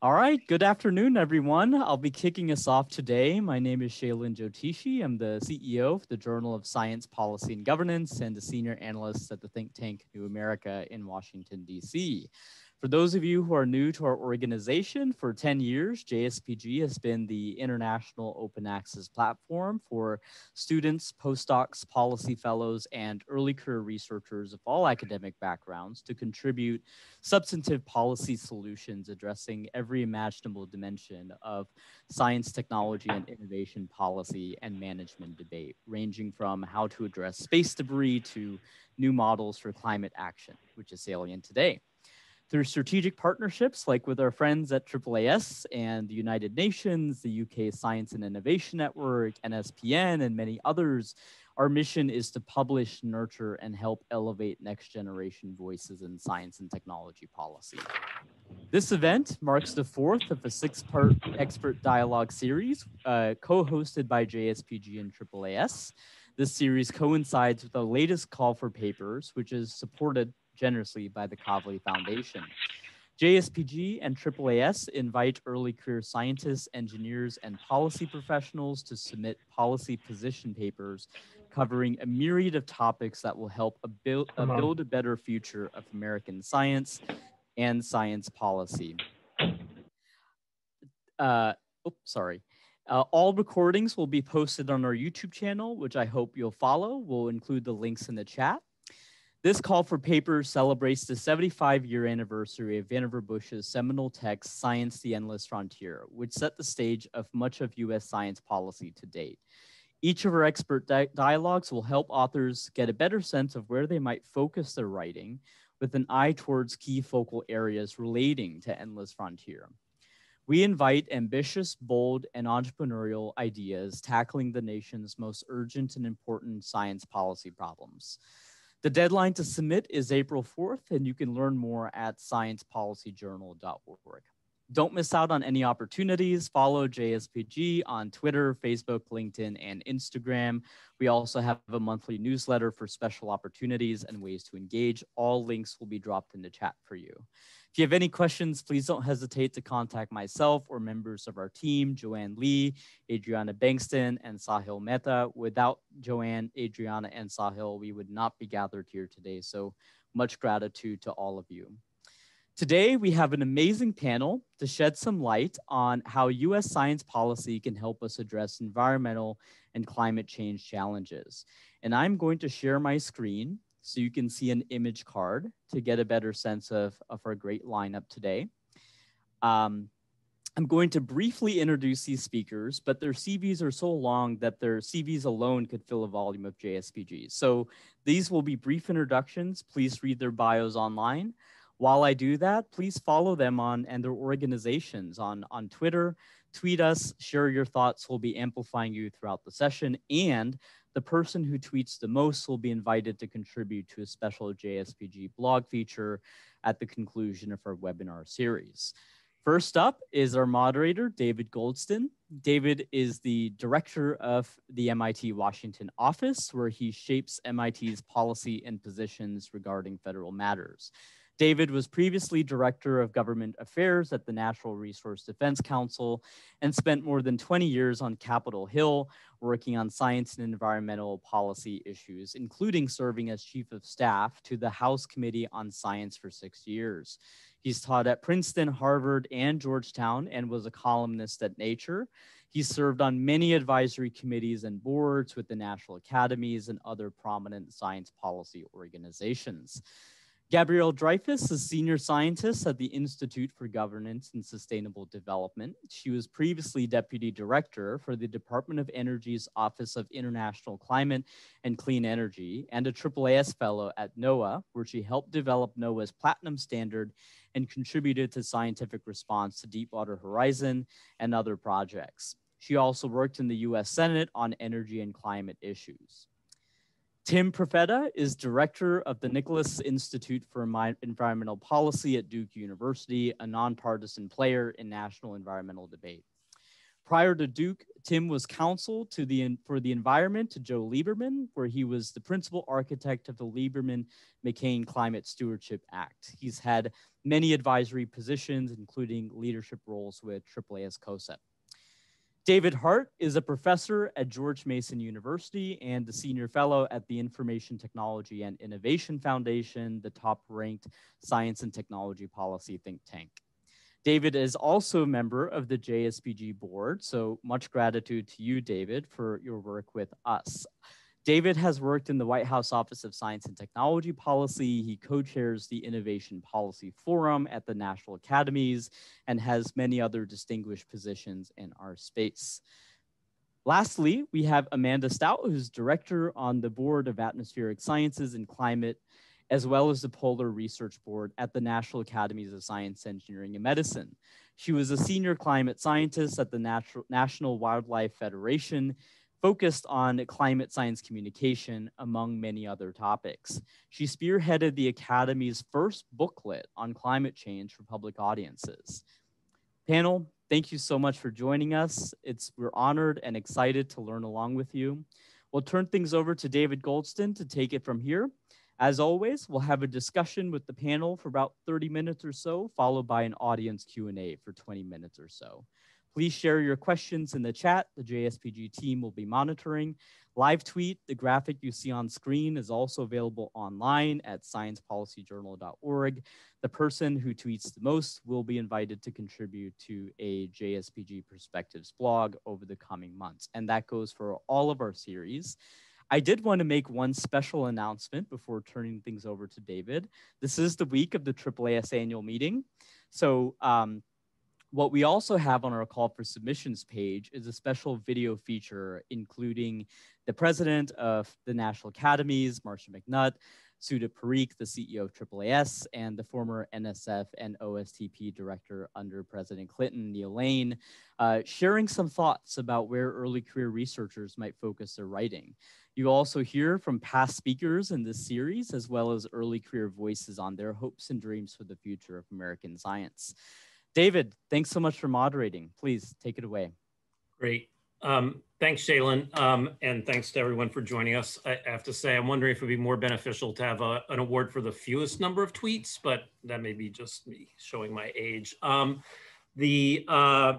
All right, good afternoon, everyone. I'll be kicking us off today. My name is Shalin Jyotishi. I'm the CEO of the Journal of Science, Policy, and Governance and a senior analyst at the think tank New America in Washington, D.C. For those of you who are new to our organization, for 10 years, JSPG has been the international open access platform for students, postdocs, policy fellows, and early career researchers of all academic backgrounds to contribute substantive policy solutions addressing every imaginable dimension of science, technology, and innovation policy and management debate, ranging from how to address space debris to new models for climate action, which is salient today through strategic partnerships like with our friends at AAAS and the United Nations, the UK Science and Innovation Network, NSPN, and many others, our mission is to publish, nurture, and help elevate next generation voices in science and technology policy. This event marks the fourth of a six part expert dialogue series uh, co hosted by JSPG and AAAS. This series coincides with the latest call for papers, which is supported generously by the Kavli Foundation. JSPG and AAAS invite early career scientists, engineers, and policy professionals to submit policy position papers covering a myriad of topics that will help a build, a build a better future of American science and science policy. Uh, oh, sorry. Uh, all recordings will be posted on our YouTube channel, which I hope you'll follow. We'll include the links in the chat. This call for papers celebrates the 75 year anniversary of Vannevar Bush's seminal text, Science the Endless Frontier, which set the stage of much of US science policy to date. Each of our expert di dialogues will help authors get a better sense of where they might focus their writing with an eye towards key focal areas relating to Endless Frontier. We invite ambitious, bold, and entrepreneurial ideas tackling the nation's most urgent and important science policy problems. The deadline to submit is April 4th, and you can learn more at sciencepolicyjournal.org. Don't miss out on any opportunities. Follow JSPG on Twitter, Facebook, LinkedIn, and Instagram. We also have a monthly newsletter for special opportunities and ways to engage. All links will be dropped in the chat for you. If you have any questions, please don't hesitate to contact myself or members of our team, Joanne Lee, Adriana Bankston, and Sahil Mehta. Without Joanne, Adriana, and Sahil, we would not be gathered here today. So much gratitude to all of you. Today, we have an amazing panel to shed some light on how US science policy can help us address environmental and climate change challenges. And I'm going to share my screen so you can see an image card to get a better sense of, of our great lineup today. Um, I'm going to briefly introduce these speakers, but their CVs are so long that their CVs alone could fill a volume of JSPG. So these will be brief introductions. Please read their bios online. While I do that, please follow them on and their organizations on, on Twitter. Tweet us, share your thoughts. We'll be amplifying you throughout the session. And the person who tweets the most will be invited to contribute to a special JSPG blog feature at the conclusion of our webinar series. First up is our moderator, David Goldston. David is the director of the MIT Washington office, where he shapes MIT's policy and positions regarding federal matters. David was previously Director of Government Affairs at the Natural Resource Defense Council and spent more than 20 years on Capitol Hill working on science and environmental policy issues, including serving as Chief of Staff to the House Committee on Science for six years. He's taught at Princeton, Harvard, and Georgetown and was a columnist at Nature. He served on many advisory committees and boards with the National Academies and other prominent science policy organizations. Gabrielle Dreyfus is senior scientist at the Institute for Governance and Sustainable Development. She was previously deputy director for the Department of Energy's Office of International Climate and Clean Energy and a AAAS fellow at NOAA, where she helped develop NOAA's platinum standard and contributed to scientific response to Deepwater Horizon and other projects. She also worked in the US Senate on energy and climate issues. Tim Profeta is director of the Nicholas Institute for Environmental Policy at Duke University, a nonpartisan player in national environmental debate. Prior to Duke, Tim was counsel to the for the environment to Joe Lieberman, where he was the principal architect of the Lieberman-McCain Climate Stewardship Act. He's had many advisory positions, including leadership roles with AAAS COSEP. David Hart is a professor at George Mason University and a senior fellow at the Information Technology and Innovation Foundation, the top ranked science and technology policy think tank. David is also a member of the JSPG board, so much gratitude to you, David, for your work with us. David has worked in the White House Office of Science and Technology Policy. He co-chairs the Innovation Policy Forum at the National Academies and has many other distinguished positions in our space. Lastly, we have Amanda Staudt, who's director on the Board of Atmospheric Sciences and Climate, as well as the Polar Research Board at the National Academies of Science, Engineering, and Medicine. She was a senior climate scientist at the Natural, National Wildlife Federation focused on climate science communication, among many other topics. She spearheaded the Academy's first booklet on climate change for public audiences. Panel, thank you so much for joining us. It's, we're honored and excited to learn along with you. We'll turn things over to David Goldston to take it from here. As always, we'll have a discussion with the panel for about 30 minutes or so, followed by an audience Q&A for 20 minutes or so. Please share your questions in the chat. The JSPG team will be monitoring. Live tweet, the graphic you see on screen is also available online at sciencepolicyjournal.org. The person who tweets the most will be invited to contribute to a JSPG Perspectives blog over the coming months. And that goes for all of our series. I did want to make one special announcement before turning things over to David. This is the week of the AAAS annual meeting. So um, what we also have on our call for submissions page is a special video feature, including the president of the National Academies, Marcia McNutt, Sudip Parikh, the CEO of AAAS, and the former NSF and OSTP director under President Clinton, Neal Lane, uh, sharing some thoughts about where early career researchers might focus their writing. You also hear from past speakers in this series, as well as early career voices on their hopes and dreams for the future of American science. David, thanks so much for moderating. Please take it away. Great. Um, thanks, Shalin, um, and thanks to everyone for joining us. I have to say, I'm wondering if it would be more beneficial to have a, an award for the fewest number of tweets, but that may be just me showing my age. Um, the uh,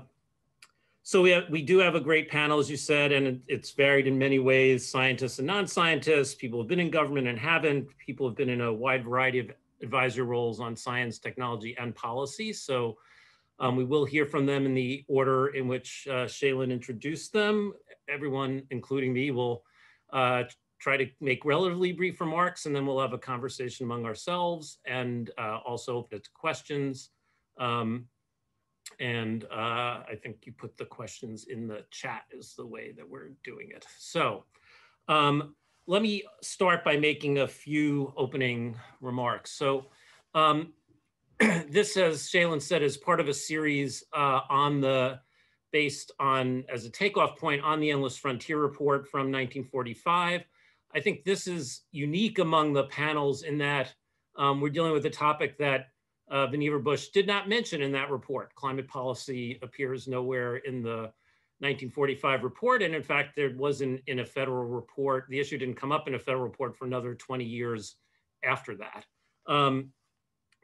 so we, have, we do have a great panel, as you said, and it's varied in many ways, scientists and non-scientists, people have been in government and haven't, people have been in a wide variety of advisory roles on science, technology, and policy. So um, we will hear from them in the order in which uh, Shalin introduced them. Everyone, including me, will uh, try to make relatively brief remarks and then we'll have a conversation among ourselves and uh, also open it to questions. Um, and uh, I think you put the questions in the chat is the way that we're doing it. So um, let me start by making a few opening remarks. So um, this, as Shalin said, is part of a series uh, on the, based on, as a takeoff point on the Endless Frontier Report from 1945. I think this is unique among the panels in that um, we're dealing with a topic that uh, Vannevar Bush did not mention in that report. Climate policy appears nowhere in the 1945 report. And in fact, there wasn't in a federal report. The issue didn't come up in a federal report for another 20 years after that. Um,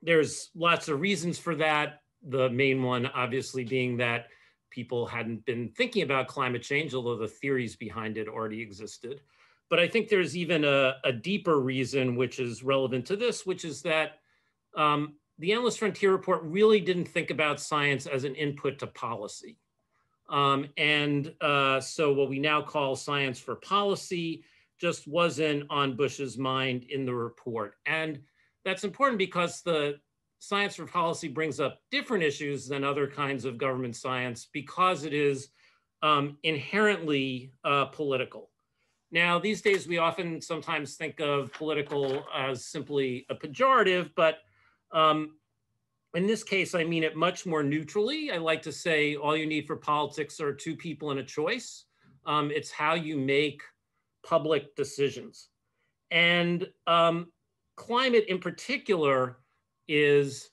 there's lots of reasons for that. The main one, obviously, being that people hadn't been thinking about climate change, although the theories behind it already existed. But I think there's even a, a deeper reason, which is relevant to this, which is that um, the Endless Frontier Report really didn't think about science as an input to policy. Um, and uh, so what we now call science for policy just wasn't on Bush's mind in the report. And that's important because the science for policy brings up different issues than other kinds of government science because it is um, inherently uh, political. Now, these days, we often sometimes think of political as simply a pejorative, but um, in this case, I mean it much more neutrally. I like to say all you need for politics are two people and a choice. Um, it's how you make public decisions. And um, climate in particular is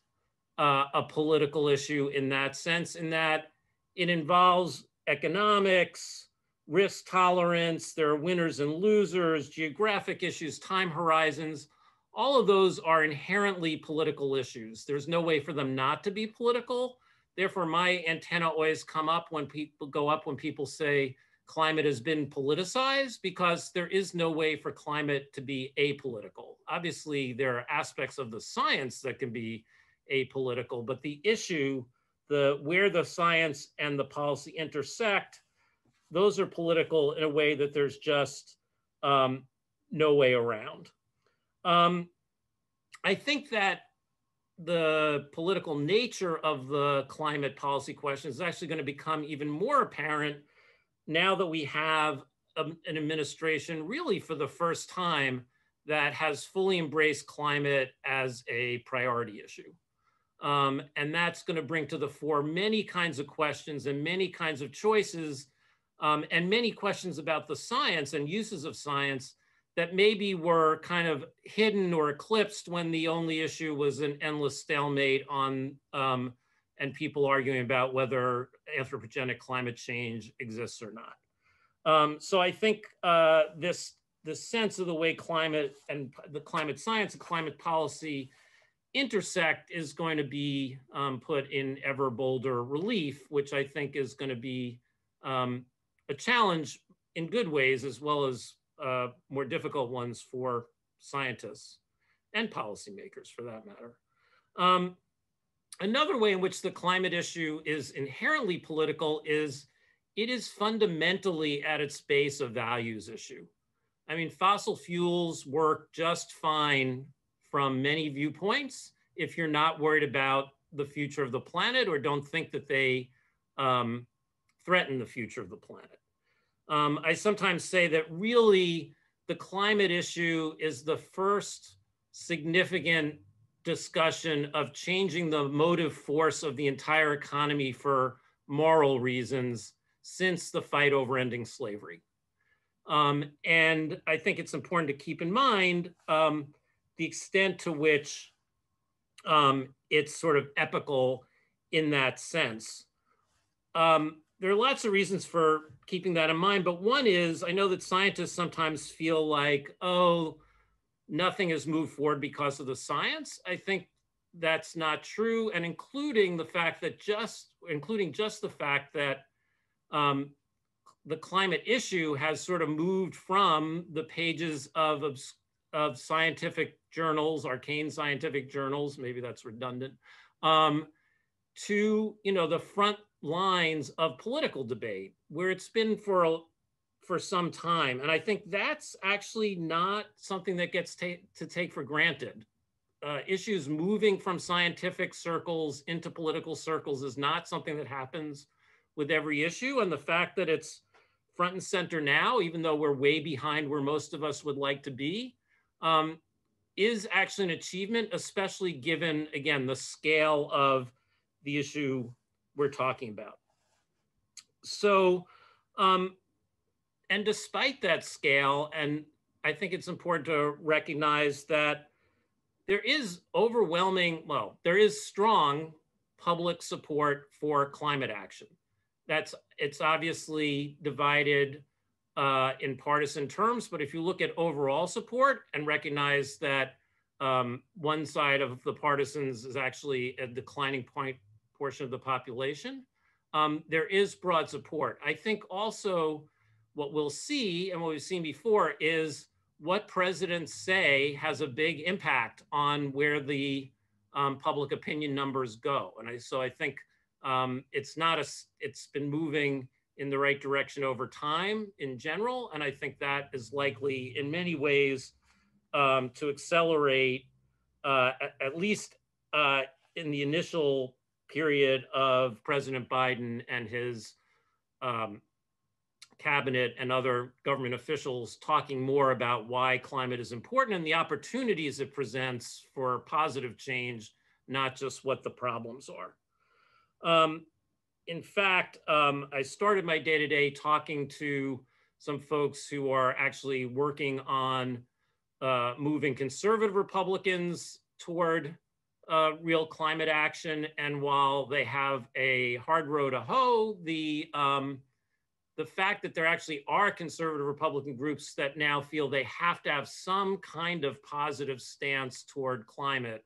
uh, a political issue in that sense, in that it involves economics, risk tolerance, there are winners and losers, geographic issues, time horizons. All of those are inherently political issues. There's no way for them not to be political. Therefore, my antenna always come up when people go up when people say climate has been politicized because there is no way for climate to be apolitical. Obviously, there are aspects of the science that can be apolitical, but the issue, the where the science and the policy intersect, those are political in a way that there's just um, no way around. Um, I think that the political nature of the climate policy question is actually going to become even more apparent now that we have a, an administration really for the first time that has fully embraced climate as a priority issue. Um, and that's going to bring to the fore many kinds of questions and many kinds of choices um, and many questions about the science and uses of science that maybe were kind of hidden or eclipsed when the only issue was an endless stalemate on um, and people arguing about whether anthropogenic climate change exists or not. Um, so I think uh, this the sense of the way climate and the climate science and climate policy intersect is going to be um, put in ever bolder relief, which I think is going to be um, a challenge in good ways as well as uh, more difficult ones for scientists and policymakers for that matter. Um, another way in which the climate issue is inherently political is it is fundamentally at its base a values issue. I mean, fossil fuels work just fine from many viewpoints if you're not worried about the future of the planet or don't think that they um, threaten the future of the planet. Um, I sometimes say that really the climate issue is the first significant discussion of changing the motive force of the entire economy for moral reasons since the fight over ending slavery. Um, and I think it's important to keep in mind um, the extent to which um, it's sort of epical in that sense. Um, there are lots of reasons for keeping that in mind, but one is I know that scientists sometimes feel like, oh, nothing has moved forward because of the science. I think that's not true, and including the fact that just including just the fact that um, the climate issue has sort of moved from the pages of, of, scientific journals, arcane scientific journals, maybe that's redundant, um, to you know the front lines of political debate where it's been for a, for some time. And I think that's actually not something that gets ta to take for granted. Uh, issues moving from scientific circles into political circles is not something that happens with every issue. And the fact that it's front and center now, even though we're way behind where most of us would like to be, um, is actually an achievement, especially given, again, the scale of the issue we're talking about. So, um, and despite that scale, and I think it's important to recognize that there is overwhelming, well, there is strong public support for climate action. That's it's obviously divided uh, in partisan terms, but if you look at overall support and recognize that um, one side of the partisans is actually a declining point portion of the population, um, there is broad support. I think also what we'll see and what we've seen before is what presidents say has a big impact on where the um, public opinion numbers go. And I, so I think um, it's not a, it's been moving in the right direction over time in general. And I think that is likely in many ways um, to accelerate uh, at, at, least uh, in the initial period of President Biden and his um, cabinet and other government officials talking more about why climate is important and the opportunities it presents for positive change, not just what the problems are. Um, in fact, um, I started my day to day talking to some folks who are actually working on uh, moving conservative Republicans toward uh, real climate action. And while they have a hard row to hoe, the um, the fact that there actually are conservative Republican groups that now feel they have to have some kind of positive stance toward climate,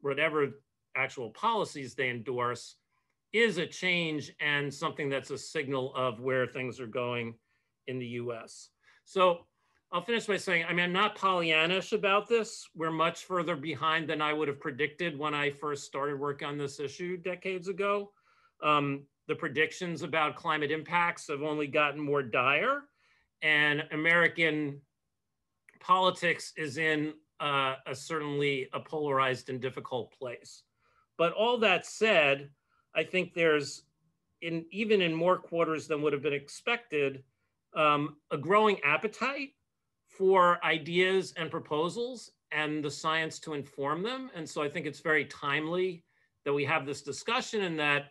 whatever actual policies they endorse, is a change and something that's a signal of where things are going in the US. So I'll finish by saying, I mean, I'm not Pollyannish about this. We're much further behind than I would have predicted when I first started working on this issue decades ago. Um, the predictions about climate impacts have only gotten more dire, and American politics is in uh, a certainly a polarized and difficult place. But all that said, I think there's in even in more quarters than would have been expected, um, a growing appetite for ideas and proposals and the science to inform them. And so I think it's very timely that we have this discussion and that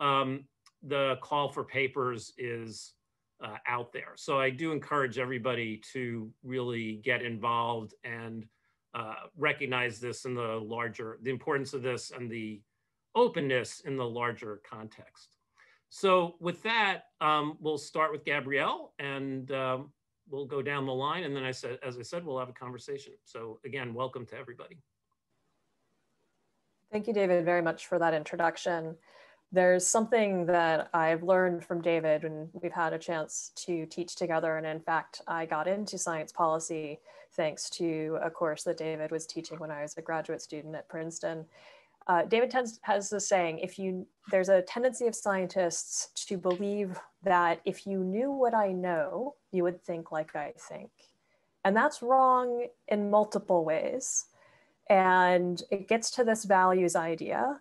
um, the call for papers is uh, out there. So I do encourage everybody to really get involved and uh, recognize this in the larger, the importance of this and the openness in the larger context. So with that, um, we'll start with Gabrielle and um, we'll go down the line. And then I said, as I said, we'll have a conversation. So again, welcome to everybody. Thank you, David, very much for that introduction. There's something that I've learned from David when we've had a chance to teach together. And in fact, I got into science policy thanks to a course that David was teaching when I was a graduate student at Princeton. Uh, David tends, has this saying, if you, there's a tendency of scientists to believe that if you knew what I know, you would think like I think. And that's wrong in multiple ways. And it gets to this values idea.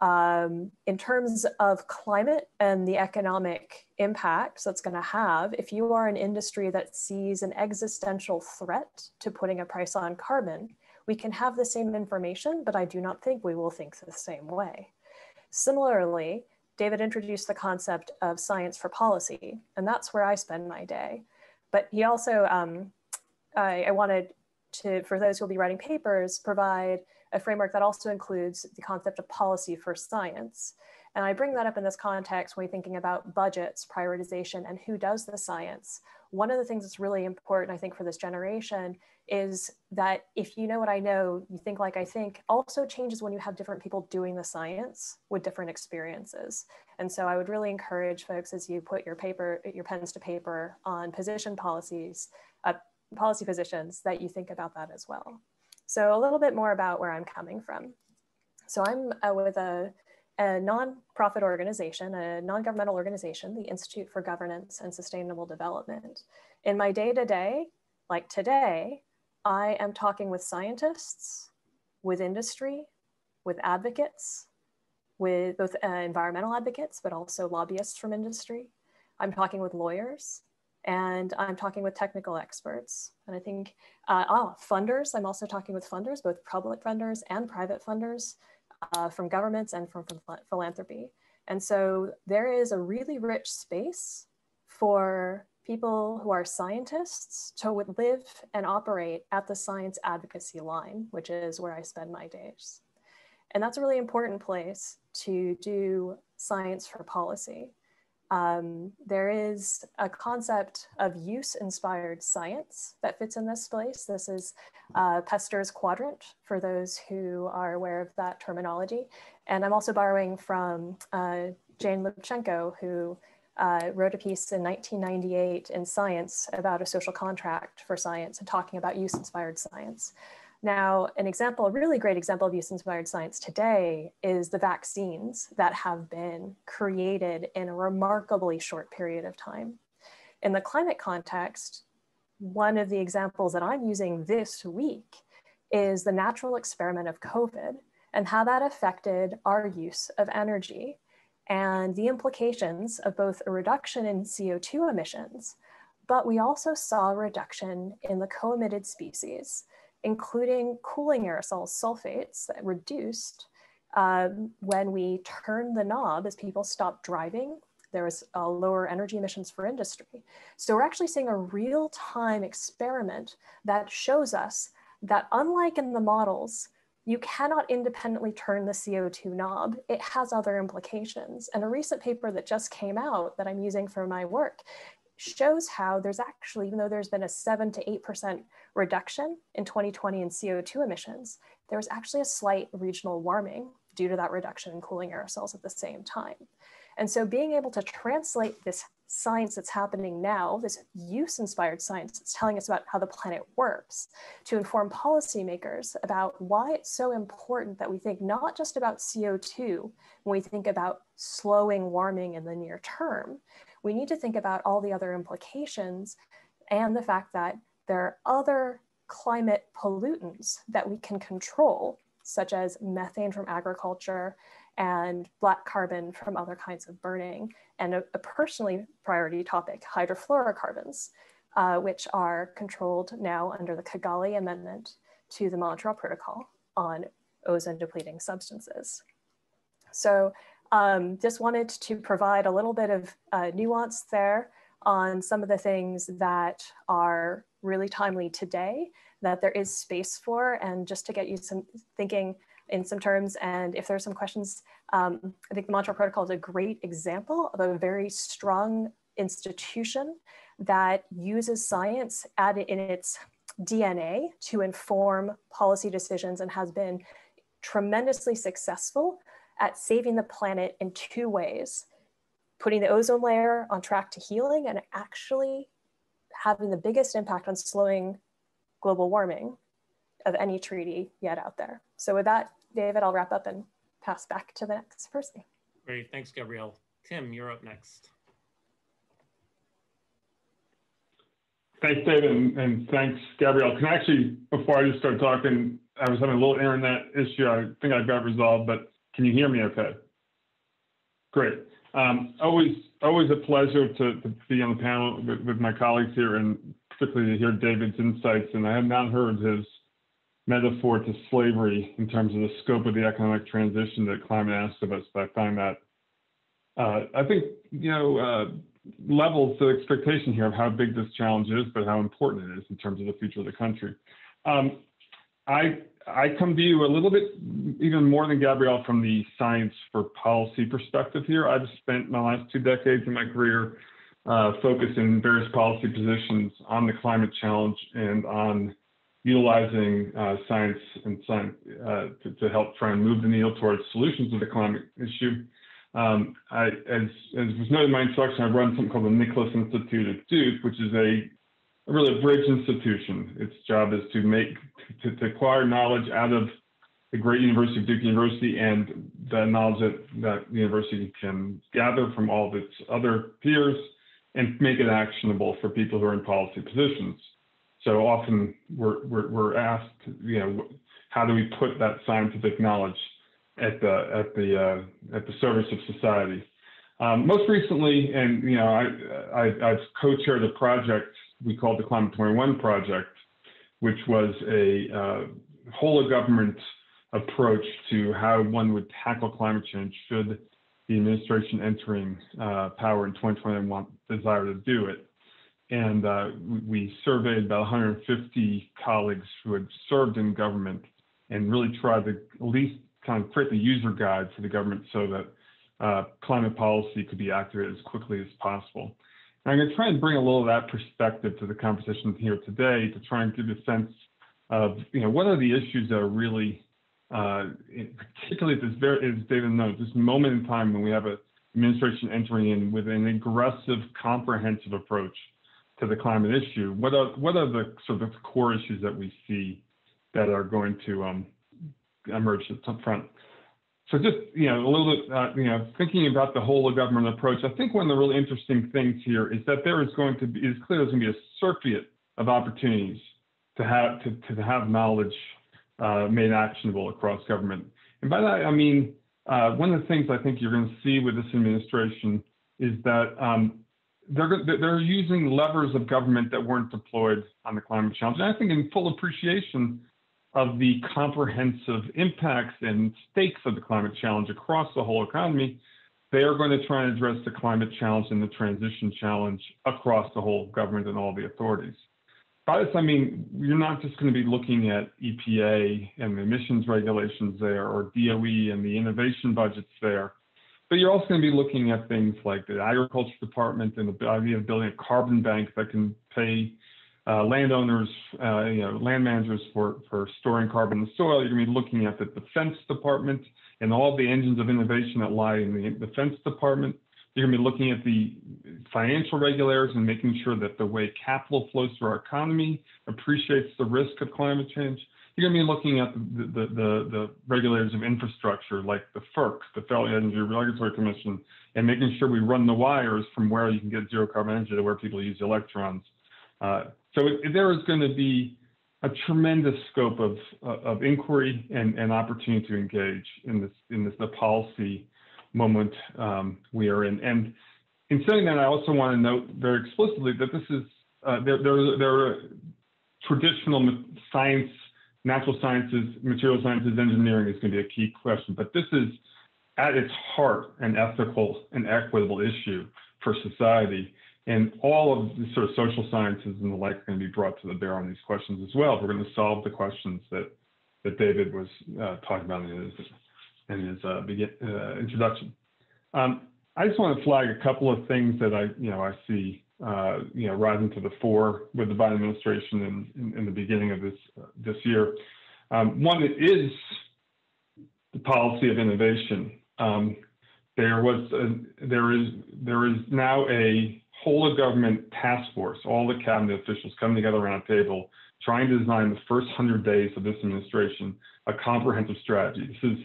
Um, in terms of climate and the economic impacts that's going to have, if you are an industry that sees an existential threat to putting a price on carbon, we can have the same information, but I do not think we will think the same way. Similarly, David introduced the concept of science for policy, and that's where I spend my day. But he also, um, I, I wanted to, for those who will be writing papers, provide a framework that also includes the concept of policy for science. And I bring that up in this context when we're thinking about budgets, prioritization, and who does the science. One of the things that's really important, I think, for this generation is that if you know what I know, you think like I think, also changes when you have different people doing the science with different experiences. And so I would really encourage folks as you put your paper, your pens to paper on position policies, uh, policy positions, that you think about that as well. So a little bit more about where I'm coming from. So I'm uh, with a a nonprofit organization, a non-governmental organization, the Institute for Governance and Sustainable Development. In my day-to-day, like today, I am talking with scientists, with industry, with advocates, with both uh, environmental advocates, but also lobbyists from industry. I'm talking with lawyers and I'm talking with technical experts. And I think, uh, oh, funders, I'm also talking with funders, both public funders and private funders uh, from governments and from, from philanthropy. And so there is a really rich space for people who are scientists to live and operate at the science advocacy line, which is where I spend my days. And that's a really important place to do science for policy um, there is a concept of use-inspired science that fits in this place. This is uh, Pasteur's quadrant for those who are aware of that terminology. And I'm also borrowing from uh, Jane Lubchenco, who uh, wrote a piece in 1998 in Science about a social contract for science and talking about use-inspired science. Now, an example, a really great example of use-inspired science today is the vaccines that have been created in a remarkably short period of time. In the climate context, one of the examples that I'm using this week is the natural experiment of COVID and how that affected our use of energy and the implications of both a reduction in CO2 emissions, but we also saw a reduction in the co-emitted species including cooling aerosols, sulfates that reduced um, when we turn the knob as people stop driving. There was lower energy emissions for industry. So we're actually seeing a real-time experiment that shows us that unlike in the models, you cannot independently turn the CO2 knob. It has other implications. And a recent paper that just came out that I'm using for my work shows how there's actually, even though there's been a seven to 8% reduction in 2020 in CO2 emissions, there was actually a slight regional warming due to that reduction in cooling aerosols at the same time. And so being able to translate this science that's happening now, this use inspired science that's telling us about how the planet works, to inform policymakers about why it's so important that we think not just about CO2 when we think about slowing warming in the near term. We need to think about all the other implications and the fact that there are other climate pollutants that we can control, such as methane from agriculture and black carbon from other kinds of burning, and a, a personally priority topic, hydrofluorocarbons, uh, which are controlled now under the Kigali Amendment to the Montreal Protocol on ozone depleting substances. So um, just wanted to provide a little bit of uh, nuance there on some of the things that are really timely today that there is space for and just to get you some thinking in some terms. And if there are some questions, um, I think the Montreal Protocol is a great example of a very strong institution that uses science at, in its DNA to inform policy decisions and has been tremendously successful at saving the planet in two ways putting the ozone layer on track to healing and actually having the biggest impact on slowing global warming of any treaty yet out there. So with that, David, I'll wrap up and pass back to the next person. Great, thanks, Gabrielle. Tim, you're up next. Thanks, David, and, and thanks, Gabrielle. Can I actually, before I just start talking, I was having a little internet issue. I think I got resolved, but can you hear me okay? Great. Um, always, always a pleasure to, to be on the panel with, with, my colleagues here, and particularly to hear David's insights. And I have not heard his metaphor to slavery in terms of the scope of the economic transition that climate asks of us. But I find that uh, I think you know uh, levels the expectation here of how big this challenge is, but how important it is in terms of the future of the country. Um, I I come to you a little bit even more than Gabrielle from the science for policy perspective here. I've spent my last two decades in my career uh, focused in various policy positions on the climate challenge and on utilizing uh, science and science uh, to, to, help try and move the needle towards solutions to the climate issue. Um, I, as, as was noted in my introduction, I run something called the Nicholas Institute at Duke, which is a really a bridge institution. Its job is to make to, to acquire knowledge out of the great University of Duke University and the knowledge that that university can gather from all of its other peers and make it actionable for people who are in policy positions. So often we're, we're, we're asked, you know, how do we put that scientific knowledge at the at the uh, at the service of society? Um, most recently, and you know, I, I have co-chaired a project we called the Climate 21 project, which was a uh, whole of government approach to how one would tackle climate change should the administration entering uh, power in 2021 desire to do it and uh, we surveyed about 150 colleagues who had served in government and really tried to at least kind of create the user guide for the government so that uh, climate policy could be activated as quickly as possible. I'm going to try and bring a little of that perspective to the conversation here today to try and give a sense of, you know, what are the issues that are really, uh, particularly at this very, as David knows, this moment in time when we have an administration entering in with an aggressive, comprehensive approach to the climate issue, what are what are the sort of core issues that we see that are going to um, emerge at front? So just you know a little bit uh, you know thinking about the whole of government approach, I think one of the really interesting things here is that there is going to be is clear there's going to be a circuit of opportunities to have to, to have knowledge uh, made actionable across government. And by that I mean uh, one of the things I think you're going to see with this administration is that um, they're, they're using levers of government that weren't deployed on the climate challenge. And I think in full appreciation of the comprehensive impacts and stakes of the climate challenge across the whole economy, they are going to try and address the climate challenge and the transition challenge across the whole government and all the authorities. By this, I mean, you're not just going to be looking at EPA and the emissions regulations there or DOE and the innovation budgets there but you're also going to be looking at things like the agriculture department and the idea of building a carbon bank that can pay uh, landowners, uh, you know, land managers for, for storing carbon in the soil. You're going to be looking at the defense department and all the engines of innovation that lie in the defense department. You're going to be looking at the financial regulators and making sure that the way capital flows through our economy appreciates the risk of climate change. You're going to be looking at the, the, the, the regulators of infrastructure like the FERC, the Federal Energy Regulatory Commission, and making sure we run the wires from where you can get zero carbon energy to where people use electrons. Uh, so it, there is going to be a tremendous scope of, of inquiry and, and opportunity to engage in this in this the policy moment um, we are in. And in saying that, I also want to note very explicitly that this is uh, there, there, there are traditional science, natural sciences, material sciences, engineering is going to be a key question, but this is at its heart an ethical and equitable issue for society. And all of the sort of social sciences and the like are going to be brought to the bear on these questions as well. We're going to solve the questions that that David was uh, talking about in his in his uh, begin, uh, introduction. Um, I just want to flag a couple of things that I you know I see uh, you know rising to the fore with the Biden administration in, in, in the beginning of this uh, this year. Um, one is the policy of innovation. Um, there was a, there is there is now a whole of government task force, all the cabinet officials coming together around a table, trying to design the first 100 days of this administration a comprehensive strategy. This is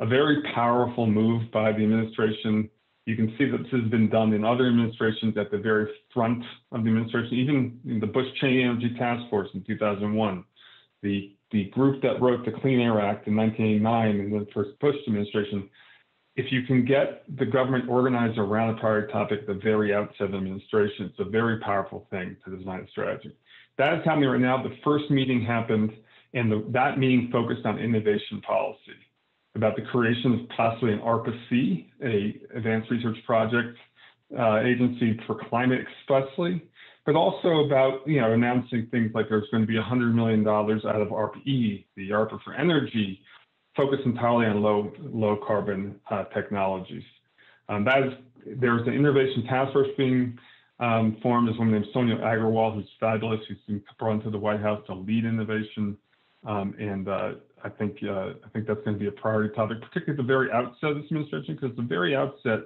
a very powerful move by the administration. You can see that this has been done in other administrations at the very front of the administration, even in the Bush Cheney Energy Task Force in 2001. The, the group that wrote the Clean Air Act in 1989 in the first Bush administration if you can get the government organized around a priority topic at the very outset of administration, it's a very powerful thing to design a strategy. That is happening right now. The first meeting happened, and the, that meeting focused on innovation policy, about the creation of possibly an ARPA-C, a advanced research project uh, agency for climate expressly, but also about you know announcing things like there's going to be $100 million out of ARPA-E, the ARPA for energy, focus entirely on low low carbon uh, technologies. Um, that is, there's an innovation task force being um, formed. There's one named Sonia Aggarwal, who's fabulous, who's been brought into the White House to lead innovation. Um, and uh, I think uh, I think that's going to be a priority topic, particularly at the very outset of this administration, because at the very outset,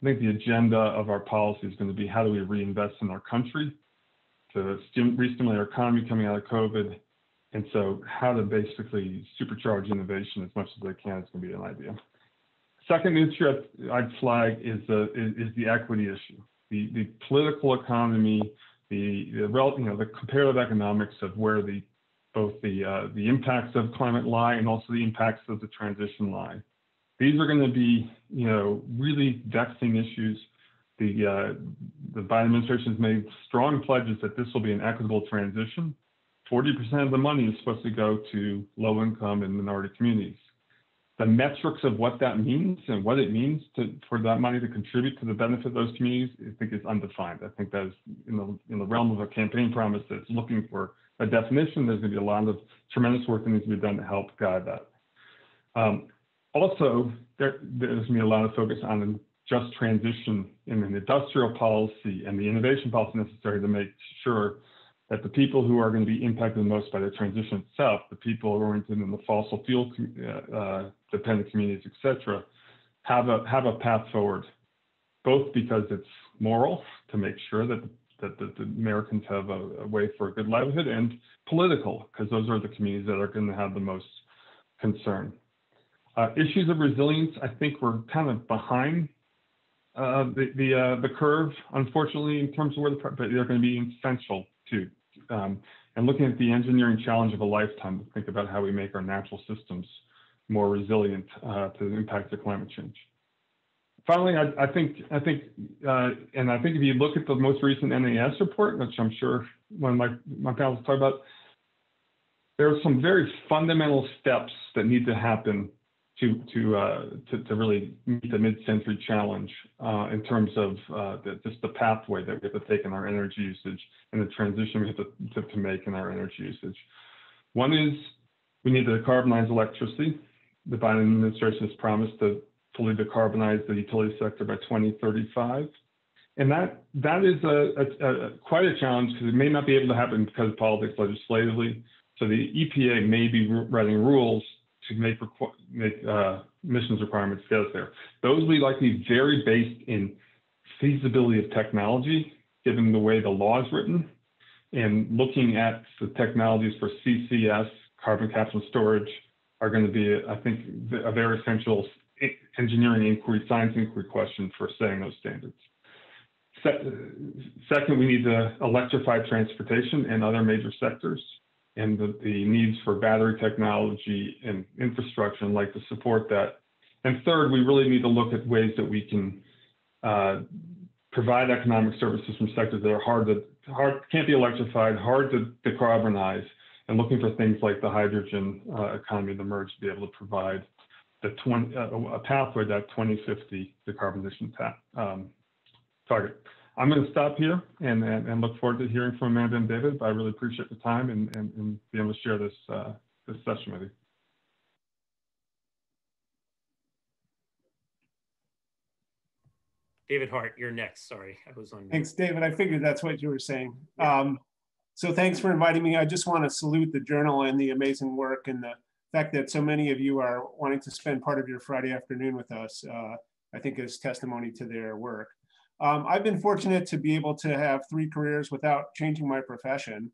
I think the agenda of our policy is going to be how do we reinvest in our country to re-stimulate our economy coming out of COVID and so how to basically supercharge innovation as much as they can is going to be an idea. Second issue I'd flag is the, is the equity issue. The, the political economy, the, the, you know, the comparative economics of where the, both the, uh, the impacts of climate lie and also the impacts of the transition lie. These are going to be, you know, really vexing issues. The, uh, the Biden administration has made strong pledges that this will be an equitable transition. 40% of the money is supposed to go to low income and minority communities. The metrics of what that means and what it means to, for that money to contribute to the benefit of those communities, I think is undefined. I think that is in the, in the realm of a campaign promise that's looking for a definition. There's going to be a lot of tremendous work that needs to be done to help guide that. Um, also, there, there's going to be a lot of focus on just transition in an industrial policy and the innovation policy necessary to make sure that the people who are going to be impacted the most by the transition itself, the people oriented in the fossil fuel uh, uh, dependent communities, et cetera, have a, have a path forward, both because it's moral to make sure that, that, that the Americans have a, a, way for a good livelihood and political, because those are the communities that are going to have the most concern. Uh, issues of resilience, I think we're kind of behind uh, the the, uh, the curve, unfortunately, in terms of where the, but they're going to be essential to um, and looking at the engineering challenge of a lifetime to think about how we make our natural systems more resilient uh, to the impacts of climate change. Finally, I, I think, I think, uh, and I think if you look at the most recent NAS report, which I'm sure one of my, my panelists talk about, there are some very fundamental steps that need to happen to to uh, to, to, really meet the mid-century challenge uh, in terms of uh, the, just the pathway that we have to take in our energy usage and the transition we have to, to, to, make in our energy usage. One is we need to decarbonize electricity. The Biden administration has promised to fully decarbonize the utility sector by 2035. And that that is a, a, a quite a challenge because it may not be able to happen because of politics legislatively. So the EPA may be writing rules to make, make uh, emissions requirements us there. Those will be likely very based in feasibility of technology, given the way the law is written, and looking at the technologies for CCS, carbon capture and storage, are going to be, I think, a very essential engineering inquiry, science inquiry question for setting those standards. Second, we need to electrify transportation and other major sectors and the, the needs for battery technology and infrastructure and like to support that. And third, we really need to look at ways that we can uh, provide economic services from sectors that are hard to hard can't be electrified, hard to decarbonize, and looking for things like the hydrogen uh, economy, the merge, to be able to provide the 20, uh, a pathway that 2050 decarbonization um, target. I'm going to stop here and, and, and, look forward to hearing from Amanda and David. But I really appreciate the time and, and, and being able to share this, uh, this session with you. David Hart, you're next. Sorry, I was on. Thanks, David. I figured that's what you were saying. Yeah. Um, so thanks for inviting me. I just want to salute the journal and the amazing work and the fact that so many of you are wanting to spend part of your Friday afternoon with us. Uh, I think is testimony to their work. Um, I've been fortunate to be able to have three careers without changing my profession.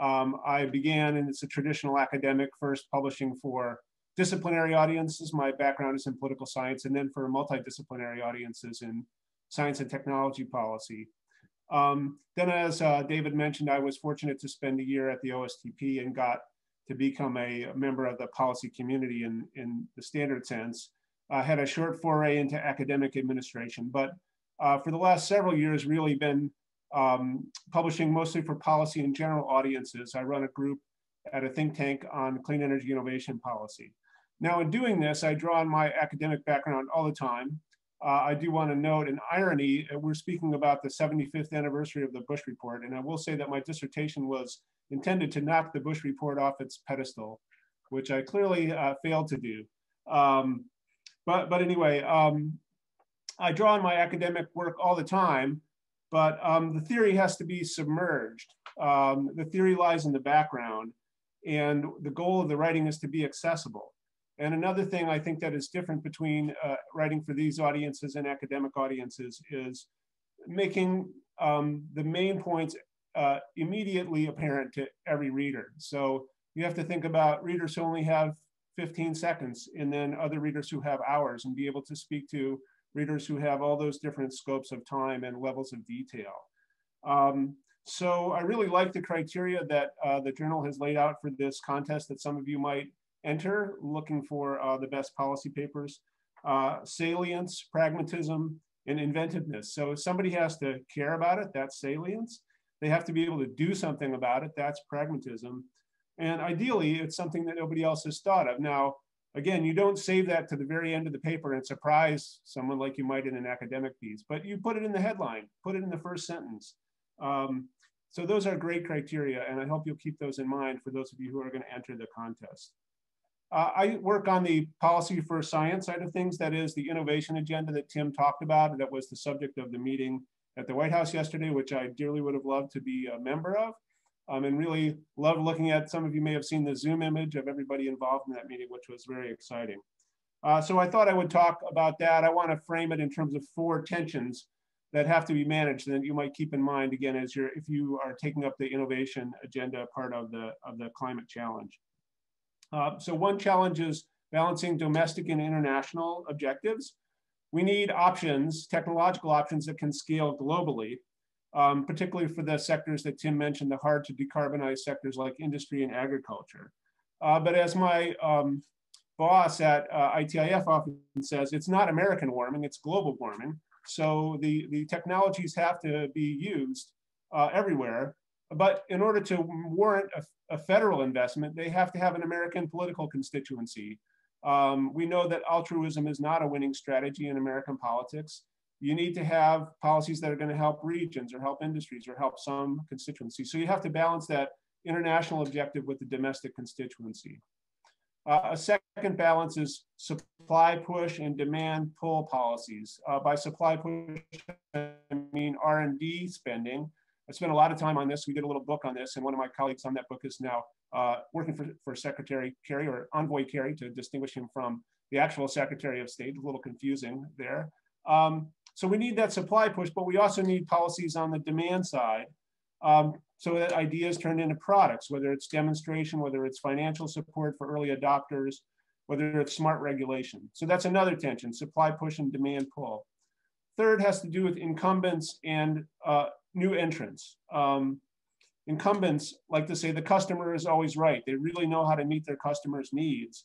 Um, I began, and it's a traditional academic, first publishing for disciplinary audiences. My background is in political science, and then for multidisciplinary audiences in science and technology policy. Um, then, as uh, David mentioned, I was fortunate to spend a year at the OSTP and got to become a, member of the policy community in, in the standard sense. I had a short foray into academic administration, but uh, for the last several years really been um, publishing mostly for policy and general audiences. I run a group at a think tank on clean energy innovation policy. Now in doing this, I draw on my academic background all the time. Uh, I do want to note an irony, uh, we're speaking about the 75th anniversary of the Bush Report, and I will say that my dissertation was intended to knock the Bush Report off its pedestal, which I clearly uh, failed to do. Um, but, but anyway, um, I draw on my academic work all the time, but um, the theory has to be submerged. Um, the theory lies in the background, and the goal of the writing is to be accessible. And another thing I think that is different between uh, writing for these audiences and academic audiences is making um, the main points uh, immediately apparent to every reader. So you have to think about readers who only have 15 seconds and then other readers who have hours and be able to speak to readers who have all those different scopes of time and levels of detail. Um, so I really like the criteria that uh, the journal has laid out for this contest that some of you might enter, looking for uh, the best policy papers. Uh, salience, pragmatism, and inventiveness. So somebody has to care about it, that's salience. They have to be able to do something about it, that's pragmatism. And ideally, it's something that nobody else has thought of. Now, Again, you don't save that to the very end of the paper and surprise someone like you might in an academic piece, but you put it in the headline, put it in the first sentence. Um, so those are great criteria, and I hope you'll keep those in mind for those of you who are going to enter the contest. Uh, I work on the policy for science side of things, that is the innovation agenda that Tim talked about, that was the subject of the meeting at the White House yesterday, which I dearly would have loved to be a member of um, and really love looking at, some of you may have seen the Zoom image of everybody involved in that meeting, which was very exciting. Uh, so I thought I would talk about that. I want to frame it in terms of four tensions that have to be managed and that you might keep in mind again as you're if you are taking up the innovation agenda part of the of the climate challenge. Uh, so one challenge is balancing domestic and international objectives. We need options, technological options that can scale globally um, particularly for the sectors that Tim mentioned, the hard to decarbonize sectors like industry and agriculture. Uh, but as my um, boss at uh, ITIF often says, it's not American warming, it's global warming. So the, the technologies have to be used uh, everywhere. But in order to warrant a, a, federal investment, they have to have an American political constituency. Um, we know that altruism is not a winning strategy in American politics you need to have policies that are going to help regions or help industries or help some constituencies. So you have to balance that international objective with the domestic constituency. Uh, a second balance is supply push and demand pull policies. Uh, by supply push, I mean R&D spending. I spent a lot of time on this. We did a little book on this, and one of my colleagues on that book is now uh, working for, for Secretary Kerry or Envoy Kerry to distinguish him from the actual Secretary of State. A little confusing there. Um, so we need that supply push, but we also need policies on the demand side um, so that ideas turn into products, whether it's demonstration, whether it's financial support for early adopters, whether it's smart regulation. So that's another tension, supply push and demand pull. Third has to do with incumbents and uh, new entrants. Um, incumbents like to say the customer is always right. They really know how to meet their customers' needs.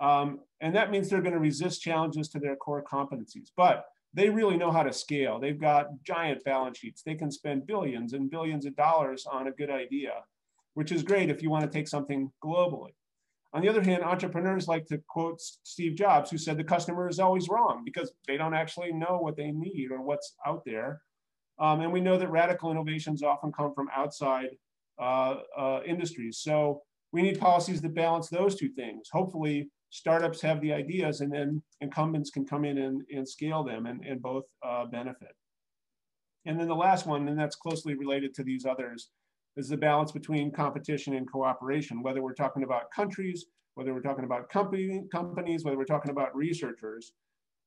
Um, and that means they're going to resist challenges to their core competencies. But they really know how to scale. They've got giant balance sheets. They can spend billions and billions of dollars on a good idea, which is great if you want to take something globally. On the other hand, entrepreneurs like to quote Steve Jobs, who said the customer is always wrong because they don't actually know what they need or what's out there. Um, and we know that radical innovations often come from outside uh, uh, industries. So we need policies that balance those two things. Hopefully, startups have the ideas and then incumbents can come in and, and scale them and, and both uh, benefit. And then the last one, and that's closely related to these others, is the balance between competition and cooperation, whether we're talking about countries, whether we're talking about company, companies, whether we're talking about researchers.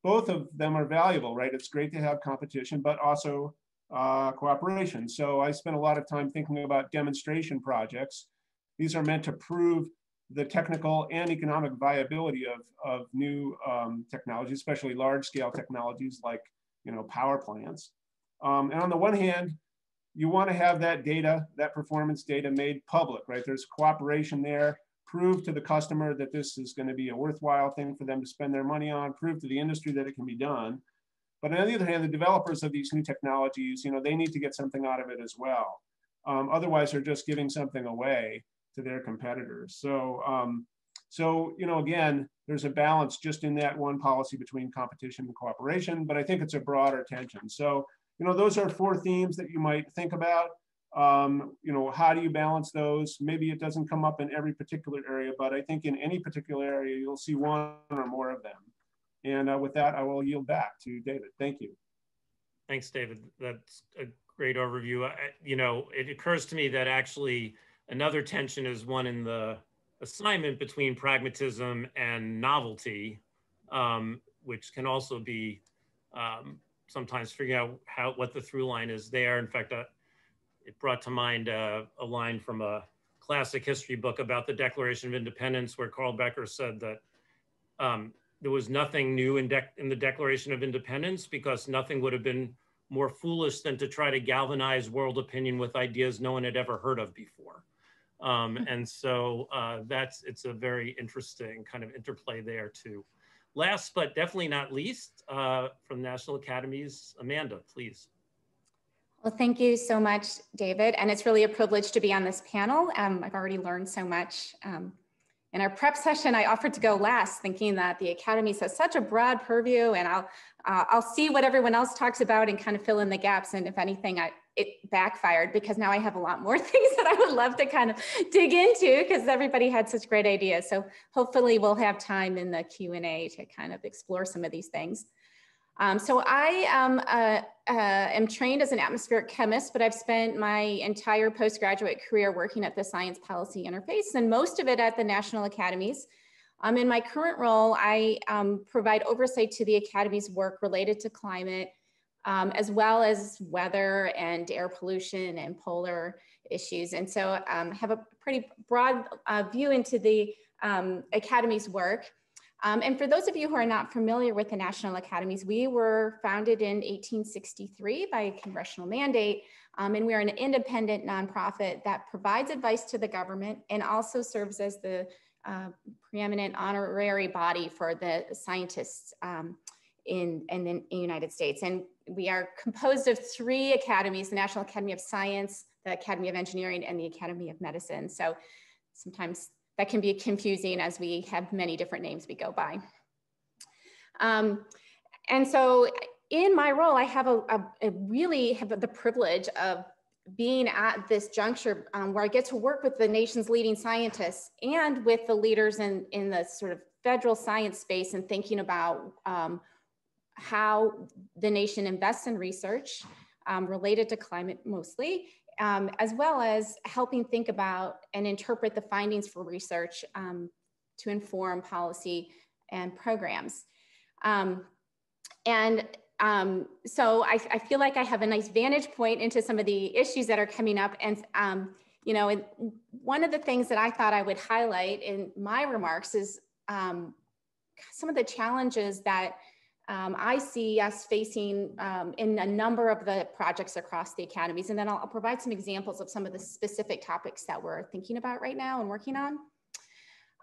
Both of them are valuable, right? It's great to have competition, but also uh, cooperation. So I spent a lot of time thinking about demonstration projects. These are meant to prove the technical and economic viability of, of new um, technologies, especially large scale technologies like you know, power plants. Um, and on the one hand, you want to have that data, that performance data made public, right? There's cooperation there, prove to the customer that this is going to be a worthwhile thing for them to spend their money on, prove to the industry that it can be done. But on the other hand, the developers of these new technologies, you know, they need to get something out of it as well. Um, otherwise, they're just giving something away to their competitors. So, um, so you know, again, there's a balance just in that one policy between competition and cooperation, but I think it's a broader tension. So, you know, those are four themes that you might think about. Um, you know, how do you balance those? Maybe it doesn't come up in every particular area, but I think in any particular area, you'll see one or more of them. And uh, with that, I will yield back to David. Thank you. Thanks, David. That's a great overview. I, you know, it occurs to me that actually Another tension is one in the assignment between pragmatism and novelty, um, which can also be um, sometimes figuring out how what the through line is there. In fact, uh, it brought to mind uh, a line from a classic history book about the Declaration of Independence, where Carl Becker said that um, there was nothing new in, in the Declaration of Independence because nothing would have been more foolish than to try to galvanize world opinion with ideas no one had ever heard of before. Um, and so uh, that's it's a very interesting kind of interplay there too. Last but definitely not least, uh, from National Academies, Amanda, please. Well, thank you so much, David. And it's really a privilege to be on this panel. Um, I've already learned so much. Um, in our prep session, I offered to go last, thinking that the Academy has such a broad purview and I'll, uh, I'll see what everyone else talks about and kind of fill in the gaps. And if anything, I, it backfired because now I have a lot more things that I would love to kind of dig into because everybody had such great ideas. So hopefully we'll have time in the Q&A to kind of explore some of these things. Um, so I um, uh, uh, am trained as an atmospheric chemist, but I've spent my entire postgraduate career working at the Science Policy Interface and most of it at the National Academies. Um, in my current role, I um, provide oversight to the Academy's work related to climate, um, as well as weather and air pollution and polar issues. And so um, have a pretty broad uh, view into the um, Academy's work. Um, and for those of you who are not familiar with the National Academies, we were founded in 1863 by a congressional mandate. Um, and we are an independent nonprofit that provides advice to the government and also serves as the uh, preeminent honorary body for the scientists um, in, in the United States. And we are composed of three academies, the National Academy of Science, the Academy of Engineering, and the Academy of Medicine. So sometimes that can be confusing as we have many different names we go by. Um, and so in my role, I have a, a, a really have the privilege of being at this juncture um, where I get to work with the nation's leading scientists and with the leaders in, in the sort of federal science space and thinking about um, how the nation invests in research um, related to climate mostly, um, as well as helping think about and interpret the findings for research um, to inform policy and programs. Um, and um, so I, I, feel like I have a nice vantage point into some of the issues that are coming up. And, um, you know, one of the things that I thought I would highlight in my remarks is some of the challenges that um, I see us facing um, in a number of the projects across the academies. And then I'll, I'll, provide some examples of some of the specific topics that we're thinking about right now and working on.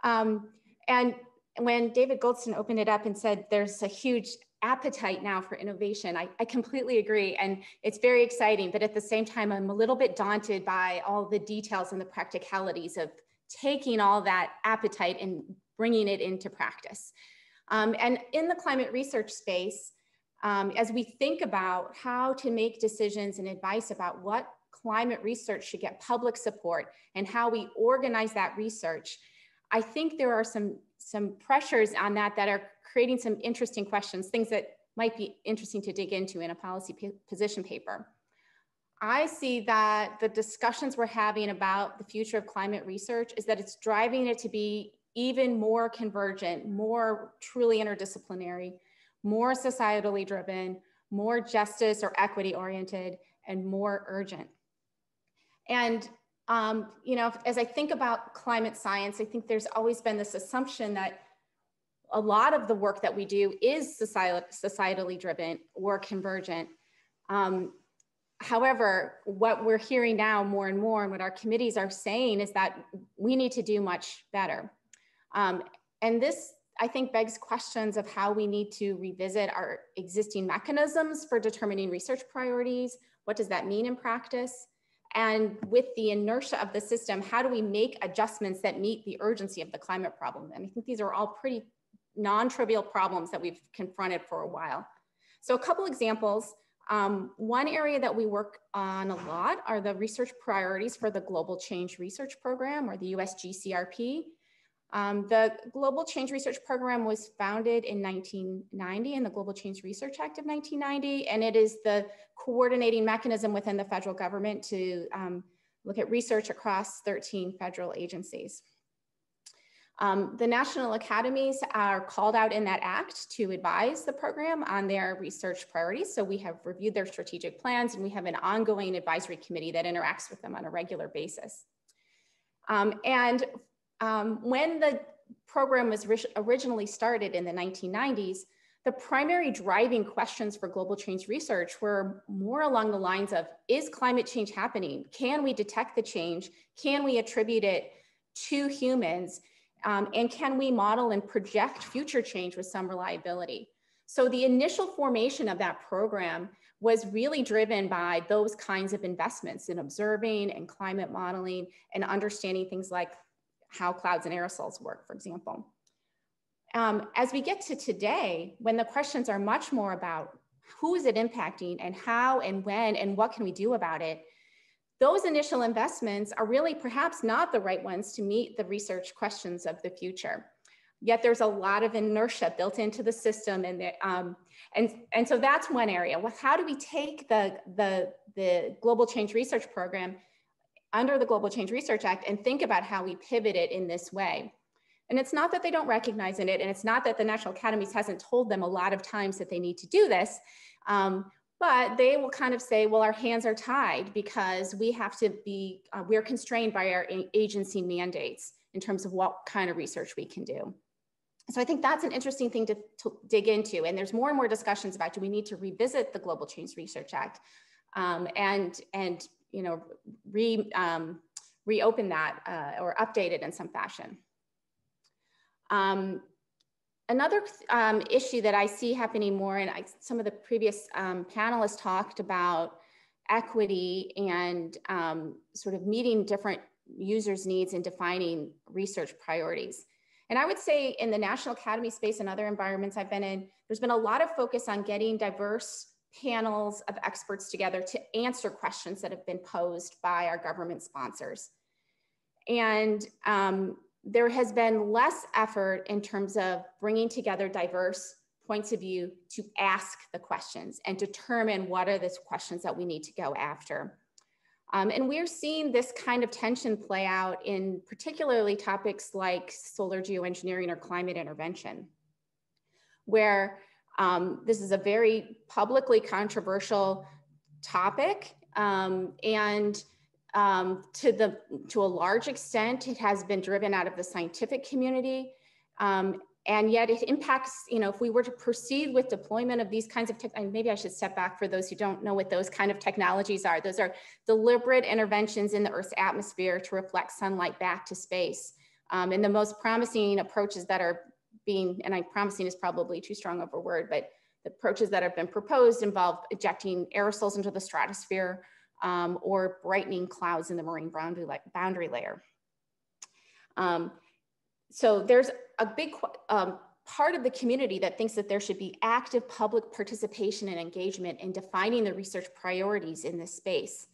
Um, and when David Goldston opened it up and said there's a huge appetite now for innovation. I, I, completely agree. And it's very exciting. But at the same time, I'm a little bit daunted by all the details and the practicalities of taking all that appetite and bringing it into practice. Um, and in the climate research space, um, as we think about how to make decisions and advice about what climate research should get public support and how we organize that research, I think there are some, some pressures on that that are creating some interesting questions, things that might be interesting to dig into in a policy position paper. I see that the discussions we're having about the future of climate research is that it's driving it to be even more convergent, more truly interdisciplinary, more societally driven, more justice or equity oriented, and more urgent. And um, you know, as I think about climate science, I think there's always been this assumption that a lot of the work that we do is societally driven or convergent. Um, however, what we're hearing now more and more and what our committees are saying is that we need to do much better. Um, and this, I think, begs questions of how we need to revisit our existing mechanisms for determining research priorities. What does that mean in practice? And with the inertia of the system, how do we make adjustments that meet the urgency of the climate problem? And I think these are all pretty non-trivial problems that we've confronted for a while. So a couple examples. Um, one area that we work on a lot are the research priorities for the Global Change Research Program or the USGCRP. Um, the Global Change Research Program was founded in 1990 in the Global Change Research Act of 1990, and it is the coordinating mechanism within the federal government to um, look at research across 13 federal agencies. Um, the national academies are called out in that act to advise the program on their research priorities. So we have reviewed their strategic plans and we have an ongoing advisory committee that interacts with them on a regular basis. Um, and um, when the program was originally started in the 1990s, the primary driving questions for global change research were more along the lines of, is climate change happening? Can we detect the change? Can we attribute it to humans? Um, and can we model and project future change with some reliability? So the initial formation of that program was really driven by those kinds of investments in observing and climate modeling and understanding things like how clouds and aerosols work, for example. Um, as we get to today, when the questions are much more about who is it impacting and how and when and what can we do about it, those initial investments are really perhaps not the right ones to meet the research questions of the future. Yet there's a lot of inertia built into the system and, the, um, and, and so that's one area. Well, how do we take the, the, the Global Change Research Program under the Global Change Research Act and think about how we pivot it in this way? And it's not that they don't recognize in it, and it's not that the National Academies hasn't told them a lot of times that they need to do this, um, but they will kind of say, well, our hands are tied because we have to be, uh, we're constrained by our agency mandates in terms of what kind of research we can do. So I think that's an interesting thing to, to dig into. And there's more and more discussions about, do we need to revisit the Global Change Research Act um, and, and, you know, re, um, reopen that uh, or update it in some fashion. Um, Another um, issue that I see happening more, and I, some of the previous um, panelists talked about equity and um, sort of meeting different users' needs and defining research priorities. And I would say in the National Academy space and other environments I've been in, there's been a lot of focus on getting diverse panels of experts together to answer questions that have been posed by our government sponsors. And um, there has been less effort in terms of bringing together diverse points of view to ask the questions and determine what are the questions that we need to go after. Um, and we're seeing this kind of tension play out in particularly topics like solar geoengineering or climate intervention, where um, this is a very publicly controversial topic. Um, and um, to, the, to a large extent, it has been driven out of the scientific community. Um, and yet it impacts, you know, if we were to proceed with deployment of these kinds of tech, maybe I should step back for those who don't know what those kind of technologies are. Those are deliberate interventions in the Earth's atmosphere to reflect sunlight back to space. Um, and the most promising approaches that are being, and I promising is probably too strong of a word, but the approaches that have been proposed involve ejecting aerosols into the stratosphere um, or brightening clouds in the marine boundary, boundary layer. Um, so there's a big um, part of the community that thinks that there should be active public participation and engagement in defining the research priorities in this space.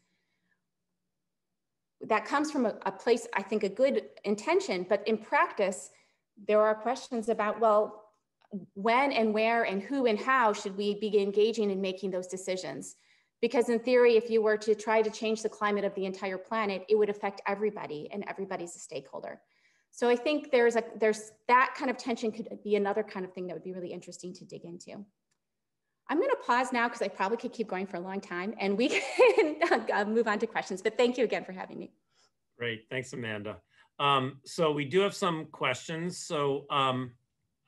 That comes from a, a place, I think, a good intention, but in practice, there are questions about, well, when and where and who and how should we be engaging in making those decisions? Because in theory, if you were to try to change the climate of the entire planet, it would affect everybody and everybody's a stakeholder. So I think there's a there's that kind of tension could be another kind of thing that would be really interesting to dig into. I'm going to pause now because I probably could keep going for a long time and we can uh, move on to questions. But thank you again for having me. Great. Thanks, Amanda. Um, so we do have some questions. So um,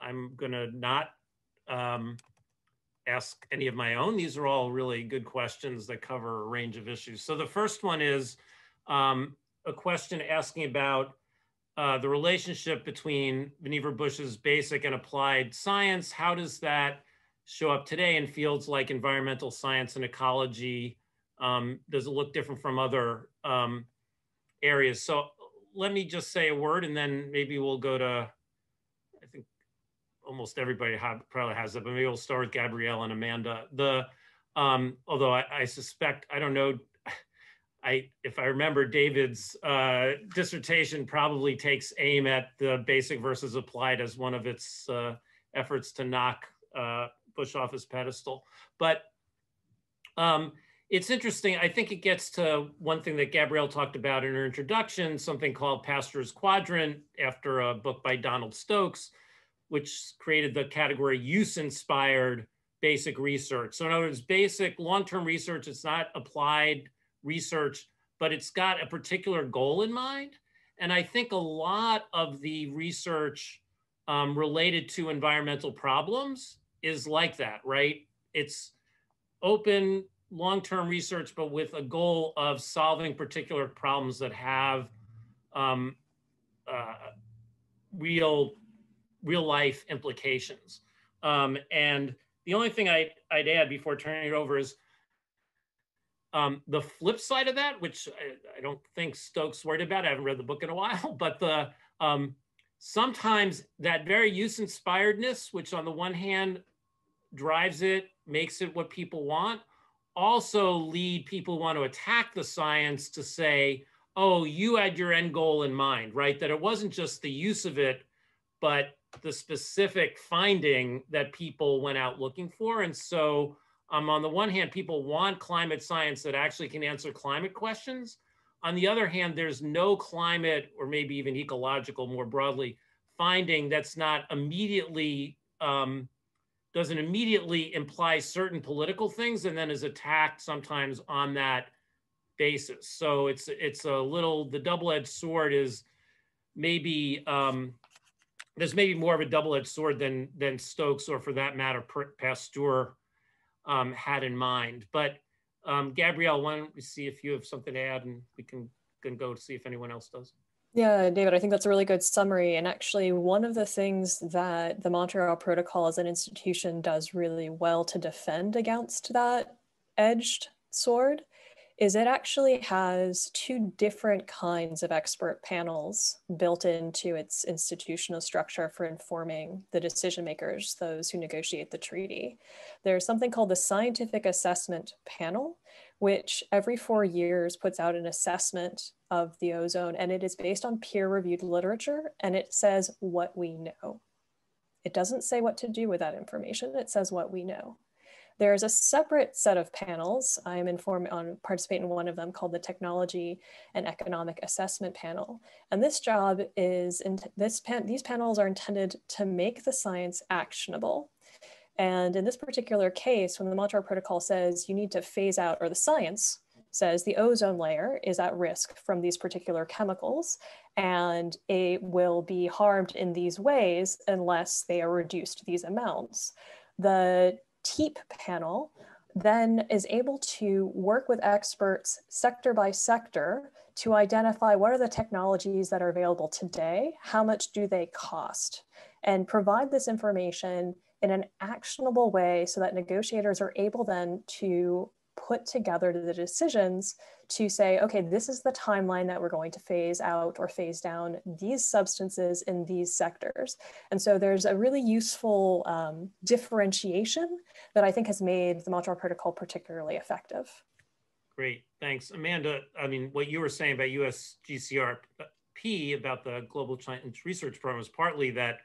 I'm going to not um, ask any of my own. These are all really good questions that cover a range of issues. So the first one is um, a question asking about uh, the relationship between Vannevar Bush's basic and applied science. How does that show up today in fields like environmental science and ecology? Um, does it look different from other um, areas? So let me just say a word and then maybe we'll go to, I think almost everybody have, probably has it, but maybe we'll start with Gabrielle and Amanda. The, um, although I, I suspect, I don't know, I, if I remember, David's uh, dissertation probably takes aim at the basic versus applied as one of its uh, efforts to knock uh, Bush off his pedestal. But um, it's interesting. I think it gets to one thing that Gabrielle talked about in her introduction, something called Pasteur's Quadrant, after a book by Donald Stokes, which created the category use-inspired basic research. So in other words, basic long-term research, it's not applied research, but it's got a particular goal in mind. And I think a lot of the research um, related to environmental problems is like that, right? It's open long-term research, but with a goal of solving particular problems that have um, uh, real, real life implications. Um, and the only thing I, I'd add before turning it over is um, the flip side of that, which I, I, don't think Stokes worried about, I haven't read the book in a while, but the um, sometimes that very use inspiredness, which on the one hand drives it, makes it what people want, also lead people want to attack the science to say, oh, you had your end goal in mind, right? That it wasn't just the use of it, but the specific finding that people went out looking for. And so um, on the one hand, people want climate science that actually can answer climate questions. On the other hand, there's no climate or maybe even ecological more broadly finding that's not immediately um, doesn't immediately imply certain political things and then is attacked sometimes on that basis. So it's it's a little the double-edged sword is maybe um, there's maybe more of a double-edged sword than than Stokes or for that matter Pasteur um, had in mind. But um, Gabrielle, why don't we see if you have something to add and we can, can go to see if anyone else does. Yeah, David, I think that's a really good summary. And actually, one of the things that the Montreal Protocol as an institution does really well to defend against that edged sword is it actually has two different kinds of expert panels built into its institutional structure for informing the decision makers, those who negotiate the treaty. There's something called the Scientific Assessment Panel, which every four years puts out an assessment of the ozone, and it is based on peer reviewed literature, and it says what we know. It doesn't say what to do with that information, it says what we know. There's a separate set of panels. I am informed on participate in one of them called the Technology and Economic Assessment Panel. And this job is, in this pan these panels are intended to make the science actionable. And in this particular case, when the Montreal Protocol says you need to phase out, or the science says the ozone layer is at risk from these particular chemicals and it will be harmed in these ways unless they are reduced these amounts. The TEAP panel then is able to work with experts sector by sector to identify what are the technologies that are available today, how much do they cost, and provide this information in an actionable way so that negotiators are able then to put together the decisions to say, okay, this is the timeline that we're going to phase out or phase down these substances in these sectors. And so there's a really useful um, differentiation that I think has made the Montreal Protocol particularly effective. Great, thanks. Amanda, I mean, what you were saying about USGCRP about the Global Science Research Program was partly that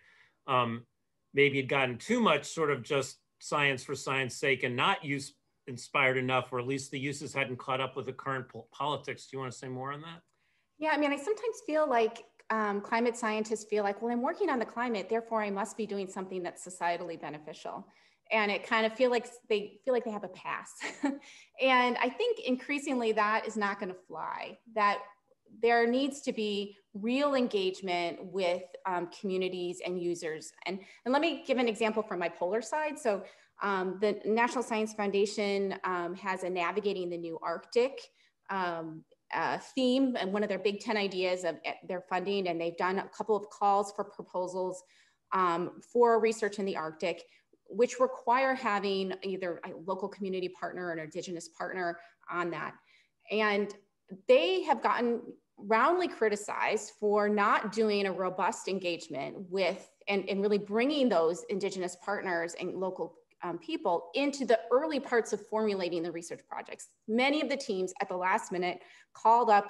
um, maybe it gotten too much sort of just science for science sake and not use inspired enough, or at least the uses hadn't caught up with the current po politics. Do you want to say more on that? Yeah, I mean, I sometimes feel like um, climate scientists feel like, well, I'm working on the climate, therefore I must be doing something that's societally beneficial. And it kind of feel like they feel like they have a pass. and I think increasingly that is not going to fly. That there needs to be real engagement with um, communities and users. And, and let me give an example from my polar side. So um, the National Science Foundation um, has a Navigating the New Arctic um, uh, theme and one of their big 10 ideas of eh, their funding. And they've done a couple of calls for proposals um, for research in the Arctic, which require having either a local community partner or an indigenous partner on that. And they have gotten roundly criticized for not doing a robust engagement with and, and really bringing those indigenous partners and local um, people into the early parts of formulating the research projects. Many of the teams at the last minute called up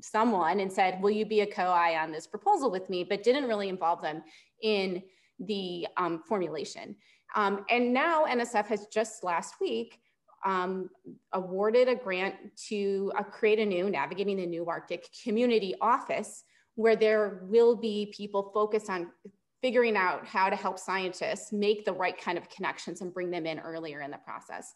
someone and said, will you be a co-I on this proposal with me, but didn't really involve them in the um, formulation. Um, and now NSF has just last week um, awarded a grant to uh, create a new Navigating the New Arctic community office where there will be people focused on figuring out how to help scientists make the right kind of connections and bring them in earlier in the process.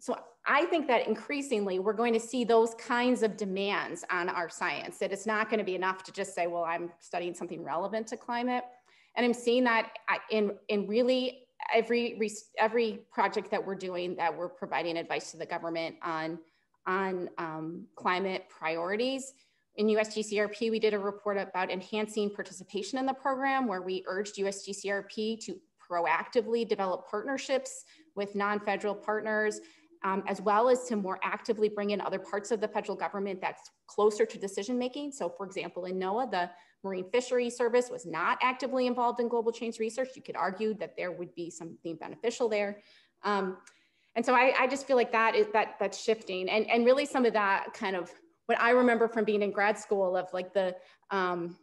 So I think that increasingly we're going to see those kinds of demands on our science, that it's not going to be enough to just say, well, I'm studying something relevant to climate. And I'm seeing that in, in really every, every project that we're doing that we're providing advice to the government on, on um, climate priorities in USGCRP, we did a report about enhancing participation in the program where we urged USGCRP to proactively develop partnerships with non-federal partners, um, as well as to more actively bring in other parts of the federal government that's closer to decision making. So for example, in NOAA, the Marine Fisheries Service was not actively involved in global change research. You could argue that there would be something beneficial there. Um, and so I, I, just feel like that is that that's shifting and, and really some of that kind of what I remember from being in grad school of like the, um,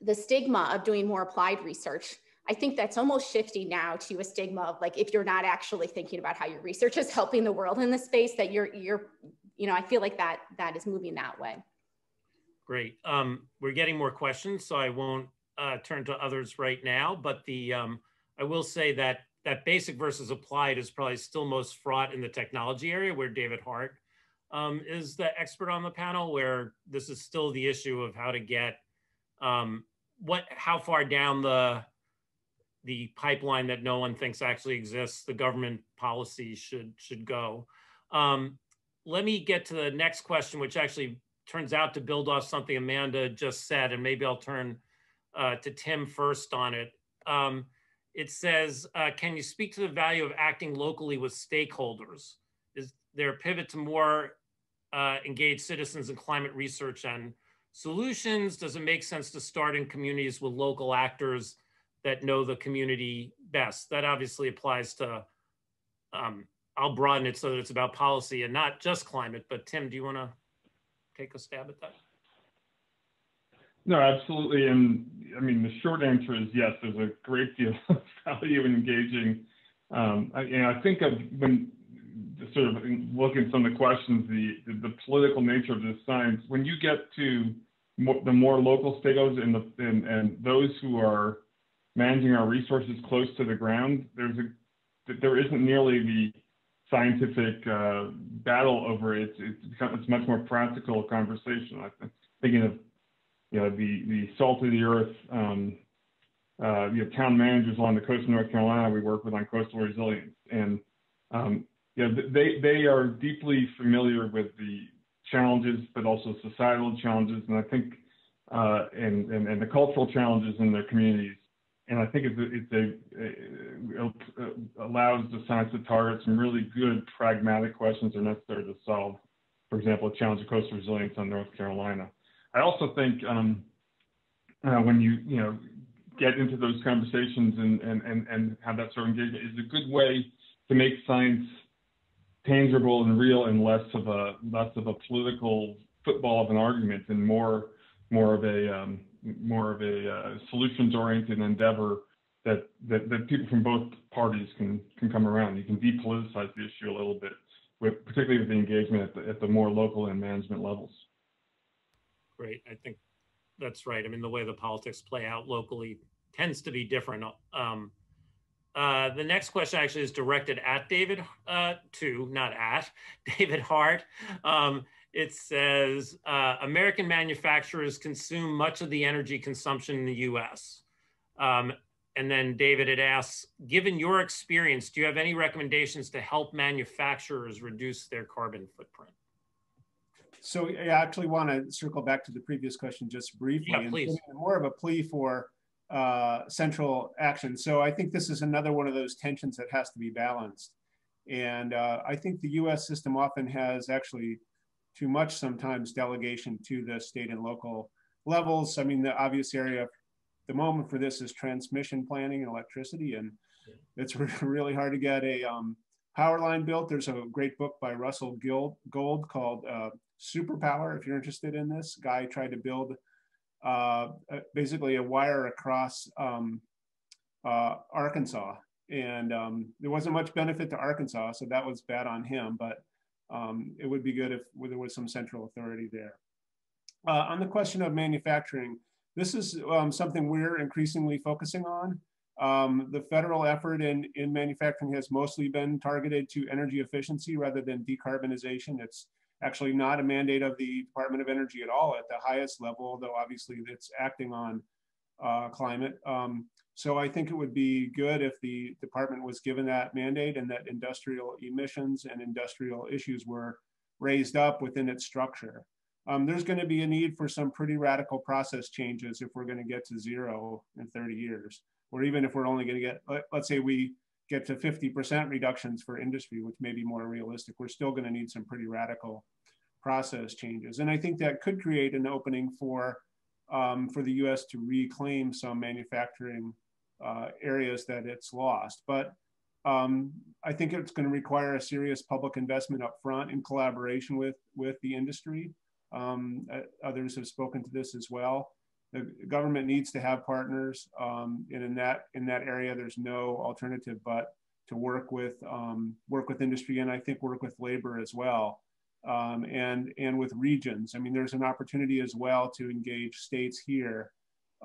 the stigma of doing more applied research. I think that's almost shifting now to a stigma of like, if you're not actually thinking about how your research is helping the world in the space that you're, you're, you know, I feel like that, that is moving that way. Great. Um, we're getting more questions, so I won't uh, turn to others right now, but the, um, I will say that that basic versus applied is probably still most fraught in the technology area where David Hart um, is the expert on the panel, where this is still the issue of how to get um, what, how far down the the pipeline that no one thinks actually exists, the government policy should should go. Um, let me get to the next question, which actually turns out to build off something Amanda just said, and maybe I'll turn uh, to Tim first on it. Um, it says, uh, can you speak to the value of acting locally with stakeholders? Is there a pivot to more uh, engage citizens in climate research and solutions? Does it make sense to start in communities with local actors that know the community best? That obviously applies to, um, I'll broaden it so that it's about policy and not just climate, but Tim, do you want to take a stab at that? No, absolutely. And I mean, the short answer is yes, there's a great deal of value in engaging. Um, I, you know, I think of when sort of looking at some of the questions, the, the political nature of this science, when you get to more, the more local stakeholders and, the, and, and those who are managing our resources close to the ground, there's a, there isn't nearly the scientific uh, battle over it. It's, it's, much more practical conversation. I'm thinking of you know, the, the salt of the earth, um, uh, you know, town managers along the coast of North Carolina we work with on coastal resilience. And, um, know, they, they are deeply familiar with the challenges, but also societal challenges. And I think, uh, and, and, and the cultural challenges in their communities. And I think it's a, it's a, it allows the science to target some really good pragmatic questions that are necessary to solve, for example, a challenge of coastal resilience on North Carolina. I also think um, uh, when you you know get into those conversations and, and, and, and have that sort of engagement is a good way to make science tangible and real and less of a less of a political football of an argument and more more of a um, more of a uh, solutions oriented endeavor that, that that people from both parties can can come around. You can depoliticize the issue a little bit, with particularly with the engagement at the, at the more local and management levels. Great. I think that's right. I mean, the way the politics play out locally tends to be different. Um, uh, the next question actually is directed at David, uh, to, not at, David Hart. Um, it says uh, American manufacturers consume much of the energy consumption in the US. Um, and then David had asked, given your experience, do you have any recommendations to help manufacturers reduce their carbon footprint? So I actually want to circle back to the previous question just briefly. Yeah, please. more of a plea for uh, central action. So I think this is another one of those tensions that has to be balanced. And uh, I think the US system often has actually too much sometimes delegation to the state and local levels. I mean, the obvious area the moment for this is transmission planning and electricity. And it's really hard to get a um, power line built. There's a great book by Russell Gold, Gold called uh, superpower if you're interested in this. Guy tried to build uh, basically a wire across um, uh, Arkansas. And um, there wasn't much benefit to Arkansas, so that was bad on him, but um, it would be good if there was some central authority there. Uh, on the question of manufacturing, this is um, something we're increasingly focusing on. Um, the federal effort in, in manufacturing has mostly been targeted to energy efficiency rather than decarbonization. It's actually not a mandate of the Department of Energy at all at the highest level, although obviously it's acting on uh, climate. Um, so I think it would be good if the department was given that mandate and that industrial emissions and industrial issues were raised up within its structure. Um, there's going to be a need for some pretty radical process changes if we're going to get to zero in 30 years, or even if we're only going to get, let, let's say we get to 50% reductions for industry, which may be more realistic, we're still going to need some pretty radical process changes. And I think that could create an opening for, um, for the US to reclaim some manufacturing uh, areas that it's lost. But um, I think it's going to require a serious public investment up front in collaboration with, with the industry. Um, uh, others have spoken to this as well the government needs to have partners, um, and in that in that area, there's no alternative but to work with um, work with industry, and I think work with labor as well, um, and and with regions. I mean, there's an opportunity as well to engage states here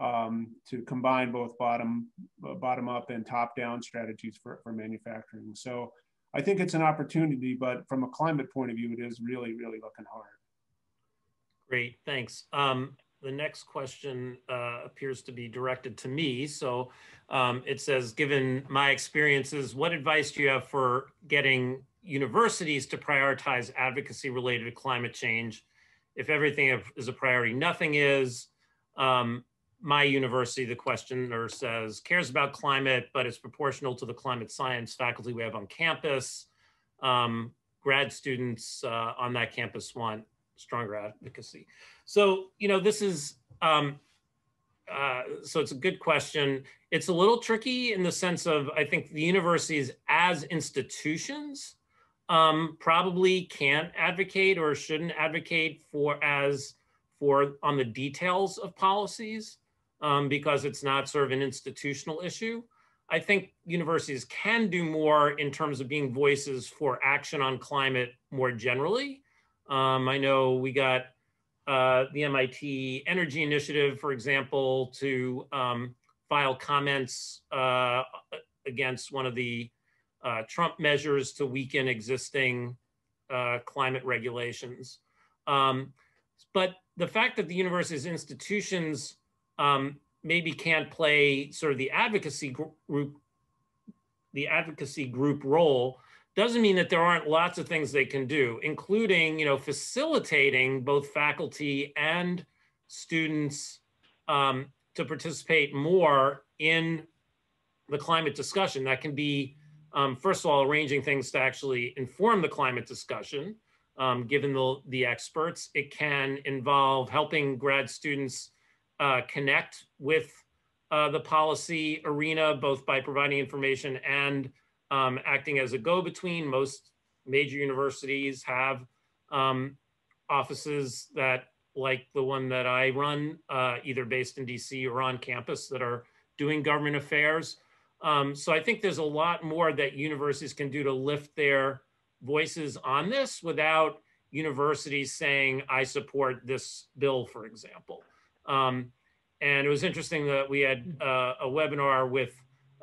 um, to combine both bottom bottom up and top down strategies for for manufacturing. So. I think it's an opportunity, but from a climate point of view, it is really, really looking hard. Great, thanks. Um, the next question uh, appears to be directed to me. So um, it says, given my experiences, what advice do you have for getting universities to prioritize advocacy related to climate change? If everything is a priority, nothing is. Um, my university, the questioner says, cares about climate, but it's proportional to the climate science faculty we have on campus. Um, grad students uh, on that campus want stronger advocacy. So, you know, this is, um, uh, so it's a good question. It's a little tricky in the sense of, I think the universities as institutions um, probably can't advocate or shouldn't advocate for as for on the details of policies um, because it's not sort of an institutional issue. I think universities can do more in terms of being voices for action on climate more generally. Um, I know we got uh, the MIT Energy Initiative, for example, to um, file comments uh, against one of the uh, Trump measures to weaken existing uh, climate regulations. Um, but the fact that the university's institutions um, maybe can't play sort of the advocacy group, the advocacy group role doesn't mean that there aren't lots of things they can do, including, you know, facilitating both faculty and students um, to participate more in the climate discussion. That can be, um, first of all, arranging things to actually inform the climate discussion, um, given the, the experts. It can involve helping grad students uh, connect with uh, the policy arena, both by providing information and um, acting as a go-between. Most major universities have um, offices that, like the one that I run, uh, either based in DC or on campus, that are doing government affairs. Um, so I think there's a lot more that universities can do to lift their voices on this without universities saying, I support this bill, for example. Um, and it was interesting that we had uh, a webinar with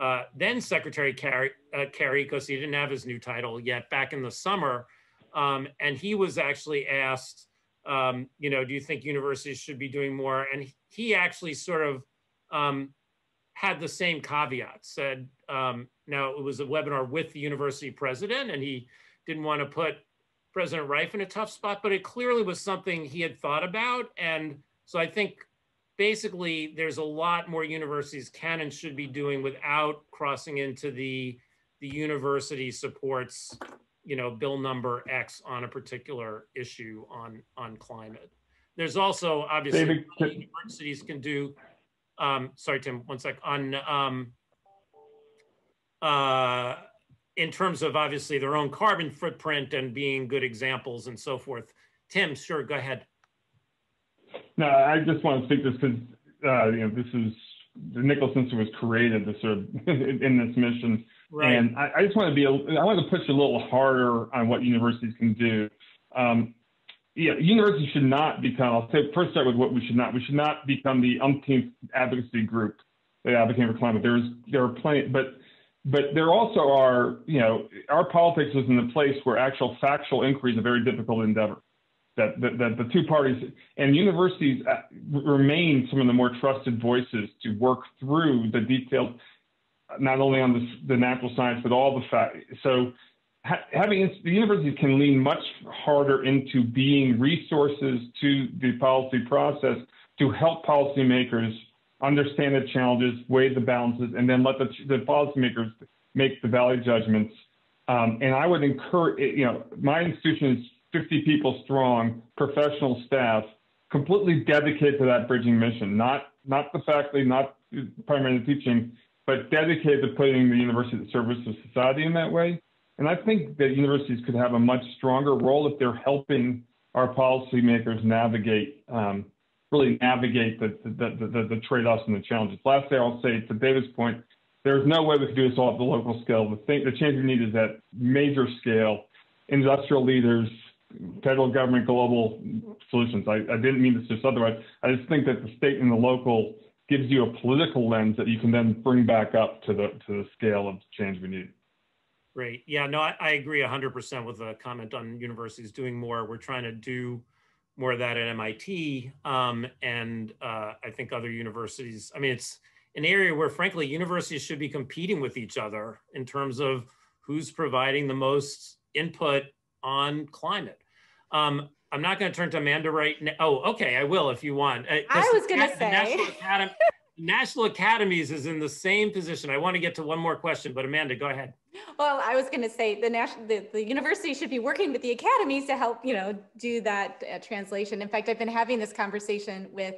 uh, then Secretary Kerry, uh, Kerry, because he didn't have his new title yet back in the summer. Um, and he was actually asked, um, you know, do you think universities should be doing more? And he actually sort of um, had the same caveat, said, um, now it was a webinar with the university president, and he didn't want to put President Reif in a tough spot, but it clearly was something he had thought about. And so I think basically there's a lot more universities can and should be doing without crossing into the the university supports you know bill number x on a particular issue on on climate. There's also obviously David, universities can do um sorry tim one sec on um uh in terms of obviously their own carbon footprint and being good examples and so forth. Tim sure go ahead no, I just want to speak this because uh, you know this is the Nicholas Institute was created to sort of in this mission, right. and I, I, just want to be a, I want to push a little harder on what universities can do. Um, yeah, universities should not become. I'll say first start with what we should not. We should not become the umpteenth advocacy group that advocate for climate. There's there are plenty, but but there also are you know our politics is in a place where actual factual inquiry is a very difficult endeavor that, that, that the two parties and universities uh, remain some of the more trusted voices to work through the details, not only on the, the natural science, but all the facts. So ha having the universities can lean much harder into being resources to the policy process to help policymakers understand the challenges, weigh the balances, and then let the, the policymakers make the value judgments. Um, and I would encourage, you know, my institution is 50 people strong professional staff completely dedicated to that bridging mission, not, not the faculty, not primarily teaching, but dedicated to putting the university at the service of society in that way. And I think that universities could have a much stronger role if they're helping our policymakers navigate, um, really navigate the, the, the, the trade-offs and the challenges. Lastly, I'll say to David's point, there's no way we can do this all at the local scale. The, thing, the change we need is at major scale, industrial leaders, federal government global solutions. I, I didn't mean this just otherwise. I just think that the state and the local gives you a political lens that you can then bring back up to the to the scale of change we need. Great. Yeah, no, I, I agree 100% with the comment on universities doing more. We're trying to do more of that at MIT. Um, and uh, I think other universities, I mean, it's an area where, frankly, universities should be competing with each other in terms of who's providing the most input on climate. Um, I'm not going to turn to Amanda right now. Oh, okay, I will if you want. Uh, I was going to say. National Academy, National Academies is in the same position. I want to get to one more question, but Amanda, go ahead. Well, I was going to say the national, the, the university should be working with the academies to help, you know, do that uh, translation. In fact, I've been having this conversation with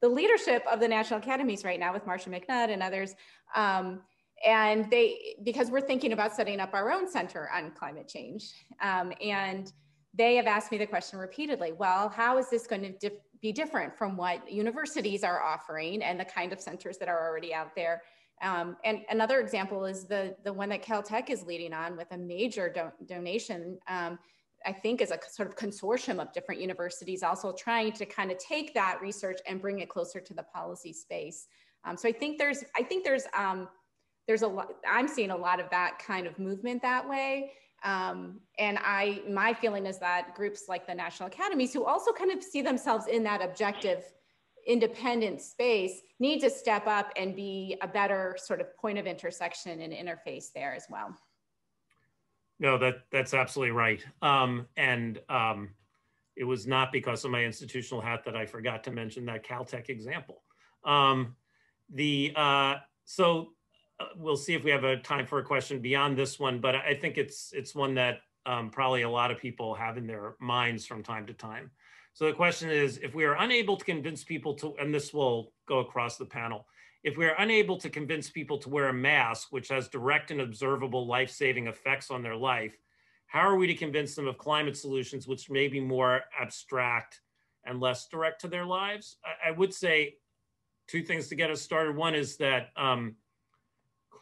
the leadership of the national academies right now with Marcia McNutt and others. Um, and they, because we're thinking about setting up our own center on climate change. Um, and they have asked me the question repeatedly, well, how is this going to dif be different from what universities are offering and the kind of centers that are already out there? Um, and another example is the, the one that Caltech is leading on with a major do donation, um, I think is a sort of consortium of different universities also trying to kind of take that research and bring it closer to the policy space. Um, so I think there's, I think there's, um, there's a lot, I'm seeing a lot of that kind of movement that way. Um, and I, my feeling is that groups like the National Academies, who also kind of see themselves in that objective, independent space, need to step up and be a better sort of point of intersection and interface there as well. No, that that's absolutely right. Um, and um, it was not because of my institutional hat that I forgot to mention that Caltech example. Um, the uh, so uh, we'll see if we have a time for a question beyond this one, but I think it's it's one that um, probably a lot of people have in their minds from time to time. So the question is, if we are unable to convince people to, and this will go across the panel, if we are unable to convince people to wear a mask, which has direct and observable life-saving effects on their life, how are we to convince them of climate solutions, which may be more abstract and less direct to their lives? I, I would say two things to get us started. One is that um,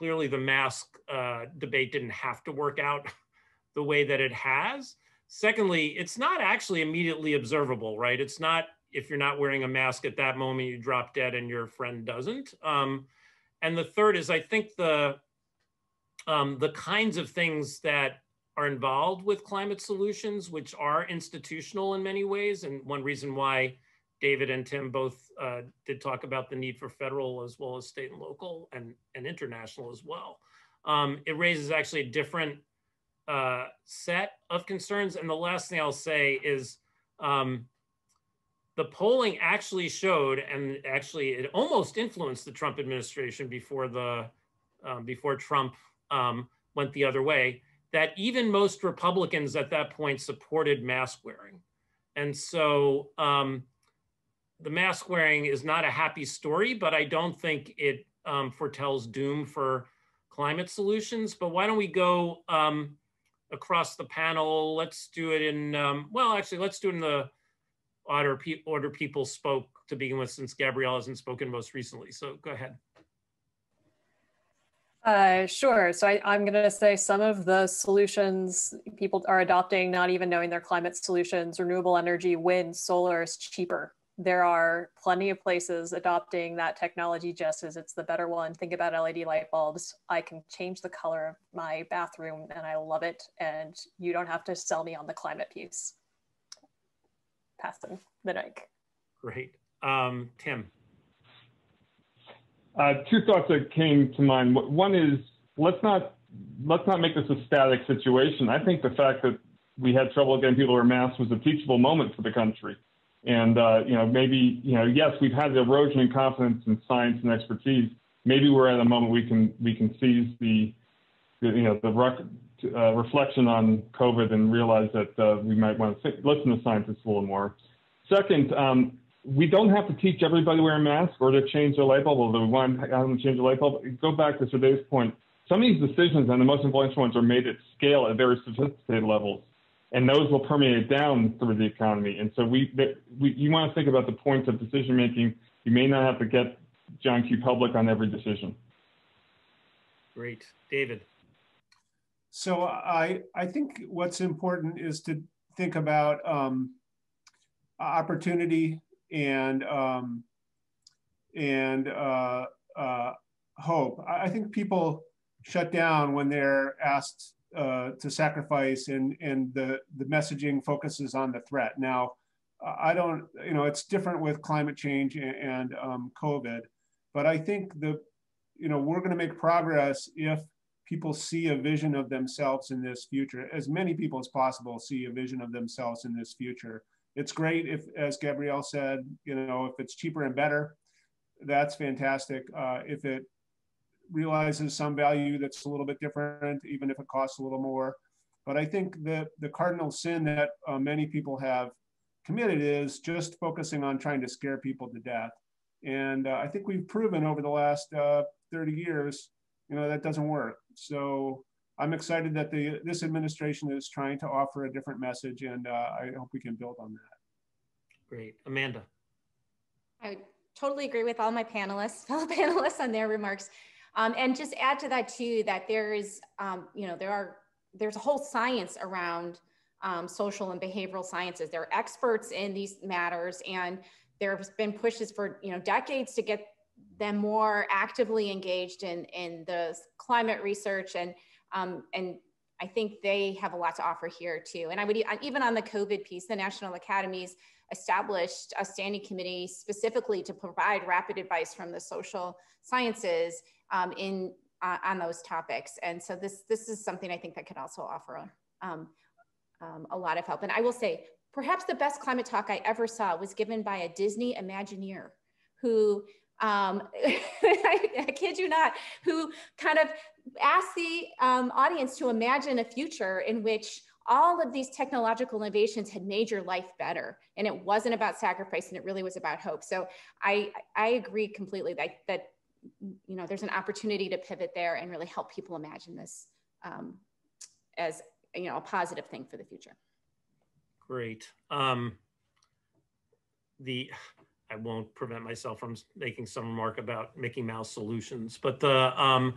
clearly the mask uh, debate didn't have to work out the way that it has. Secondly, it's not actually immediately observable, right? It's not if you're not wearing a mask at that moment, you drop dead and your friend doesn't. Um, and the third is I think the um, the kinds of things that are involved with climate solutions, which are institutional in many ways, and one reason why David and Tim both uh, did talk about the need for federal as well as state and local and, and international as well. Um, it raises actually a different uh, set of concerns. And the last thing I'll say is um, the polling actually showed, and actually it almost influenced the Trump administration before the um, before Trump um, went the other way, that even most Republicans at that point supported mask wearing. And so um, the mask wearing is not a happy story, but I don't think it um, foretells doom for climate solutions. But why don't we go um, across the panel? Let's do it in, um, well, actually, let's do it in the order, pe order people spoke to begin with, since Gabrielle hasn't spoken most recently. So go ahead. Uh, sure. So I, am going to say some of the solutions people are adopting, not even knowing their climate solutions, renewable energy, wind, solar is cheaper there are plenty of places adopting that technology just as it's the better one. Think about LED light bulbs. I can change the color of my bathroom and I love it. And you don't have to sell me on the climate piece. Passing the mic. Great. Um, Tim. Uh, two thoughts that came to mind. One is let's not let's not make this a static situation. I think the fact that we had trouble getting people to wear masks was a teachable moment for the country. And, uh, you know, maybe, you know, yes, we've had the erosion in confidence in science and expertise. Maybe we're at a moment we can, we can seize the, the you know, the rec, uh, reflection on COVID and realize that uh, we might want to listen to scientists a little more. Second, um, we don't have to teach everybody to wear a mask or to change their light bulb, although we want to have them change the light bulb. Go back to today's point. Some of these decisions, and the most influential ones, are made at scale at very sophisticated levels and those will permeate down through the economy. And so we, we you want to think about the points of decision making. You may not have to get John Q. Public on every decision. Great, David. So I I think what's important is to think about um, opportunity and um, and uh, uh, hope. I think people shut down when they're asked uh, to sacrifice and and the the messaging focuses on the threat now i don't you know it's different with climate change and, and um, covid but i think the you know we're going to make progress if people see a vision of themselves in this future as many people as possible see a vision of themselves in this future it's great if as gabrielle said you know if it's cheaper and better that's fantastic. Uh, if it realizes some value that's a little bit different, even if it costs a little more. But I think that the cardinal sin that uh, many people have committed is just focusing on trying to scare people to death. And uh, I think we've proven over the last uh, 30 years, you know, that doesn't work. So I'm excited that the this administration is trying to offer a different message, and uh, I hope we can build on that. Great, Amanda. I totally agree with all my panelists, fellow panelists, on their remarks, um, and just add to that too that there is, um, you know, there are there's a whole science around um, social and behavioral sciences. There are experts in these matters, and there have been pushes for you know decades to get them more actively engaged in in the climate research and um, and I think they have a lot to offer here too. And I would even on the COVID piece, the National Academies established a standing committee specifically to provide rapid advice from the social sciences um, in uh, on those topics. And so this this is something I think that could also offer um, um, a lot of help. And I will say, perhaps the best climate talk I ever saw was given by a Disney Imagineer who um, I, I, kid you not, who kind of asked the um, audience to imagine a future in which all of these technological innovations had made your life better and it wasn't about sacrifice and it really was about hope so i i agree completely that that you know there's an opportunity to pivot there and really help people imagine this um, as you know a positive thing for the future great um, the I won't prevent myself from making some remark about Mickey Mouse solutions. But the um,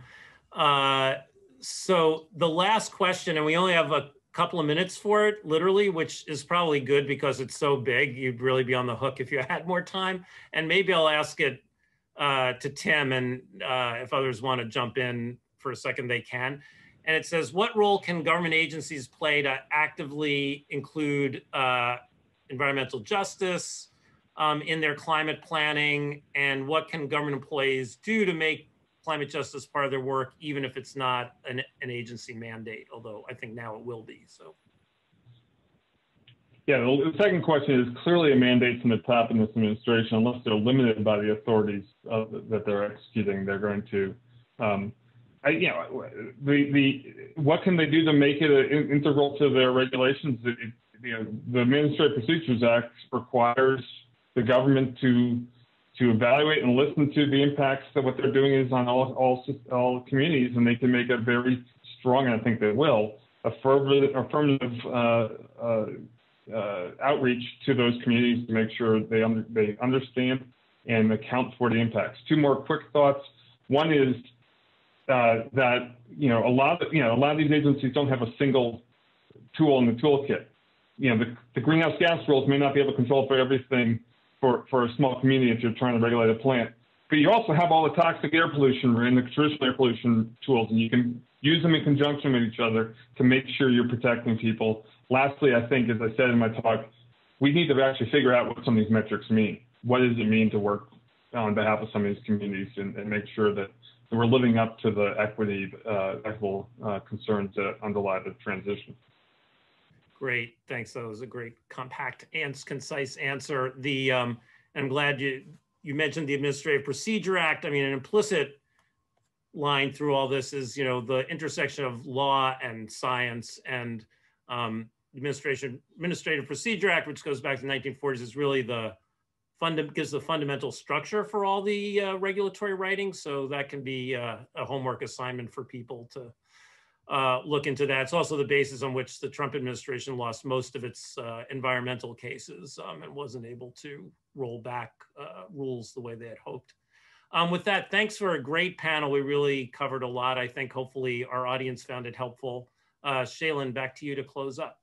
uh, so the last question, and we only have a couple of minutes for it, literally, which is probably good because it's so big. You'd really be on the hook if you had more time. And maybe I'll ask it uh, to Tim, and uh, if others want to jump in for a second, they can. And it says, what role can government agencies play to actively include uh, environmental justice, um, in their climate planning and what can government employees do to make climate justice part of their work, even if it's not an, an agency mandate, although I think now it will be, so. Yeah, the second question is clearly a mandate from the top in this administration, unless they're limited by the authorities uh, that they're executing, they're going to, um, I, you know, the, the, what can they do to make it an integral to their regulations? It, you know, the Administrative Procedures Act requires the government to to evaluate and listen to the impacts that what they're doing is on all all all communities, and they can make a very strong, and I think they will, affirmative, affirmative uh, uh, uh, outreach to those communities to make sure they they understand and account for the impacts. Two more quick thoughts. One is uh, that you know a lot of you know a lot of these agencies don't have a single tool in the toolkit. You know the, the greenhouse gas rules may not be able to control for everything for, for a small community if you're trying to regulate a plant. But you also have all the toxic air pollution the traditional air pollution tools, and you can use them in conjunction with each other to make sure you're protecting people. Lastly, I think, as I said in my talk, we need to actually figure out what some of these metrics mean. What does it mean to work on behalf of some of these communities and, and make sure that we're living up to the equity, uh, equitable uh, concerns that underlie the transition. Great, thanks. That was a great compact and concise answer. The um, I'm glad you you mentioned the Administrative Procedure Act. I mean, an implicit line through all this is you know the intersection of law and science and um, administration Administrative Procedure Act, which goes back to the 1940s, is really the fund gives the fundamental structure for all the uh, regulatory writing. So that can be uh, a homework assignment for people to uh, look into that. It's also the basis on which the Trump administration lost most of its uh, environmental cases um, and wasn't able to roll back uh, rules the way they had hoped. Um, with that, thanks for a great panel. We really covered a lot. I think hopefully our audience found it helpful. Uh, Shalin, back to you to close up.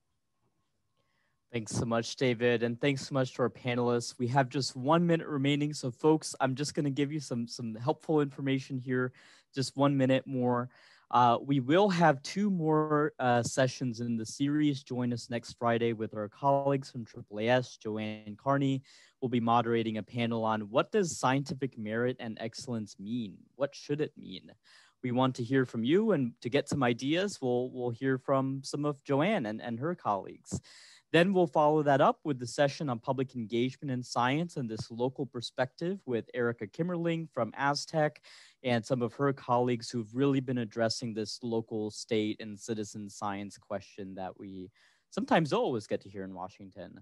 Thanks so much, David, and thanks so much to our panelists. We have just one minute remaining, so folks, I'm just going to give you some some helpful information here. Just one minute more. Uh, we will have two more uh, sessions in the series. Join us next Friday with our colleagues from AAAS. Joanne Carney will be moderating a panel on what does scientific merit and excellence mean? What should it mean? We want to hear from you and to get some ideas, we'll, we'll hear from some of Joanne and, and her colleagues. Then we'll follow that up with the session on public engagement in science and this local perspective with Erica Kimmerling from Aztec and some of her colleagues who've really been addressing this local state and citizen science question that we sometimes always get to hear in Washington.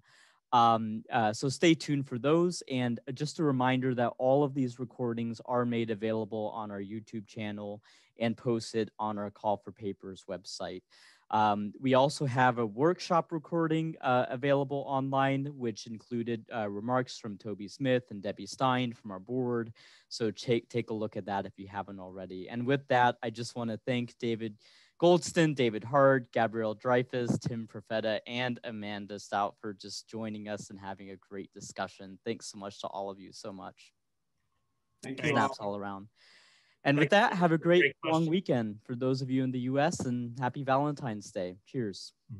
Um, uh, so stay tuned for those. And just a reminder that all of these recordings are made available on our YouTube channel and posted on our Call for Papers website. Um, we also have a workshop recording uh, available online, which included uh, remarks from Toby Smith and Debbie Stine from our board. So take, take a look at that if you haven't already. And with that, I just want to thank David Goldston, David Hart, Gabrielle Dreyfus, Tim Profeta, and Amanda Staudt for just joining us and having a great discussion. Thanks so much to all of you so much. Thank you. Snaps all around. And with that, have a great, Great long weekend for those of you in the US and happy Valentine's Day. Cheers. Mm.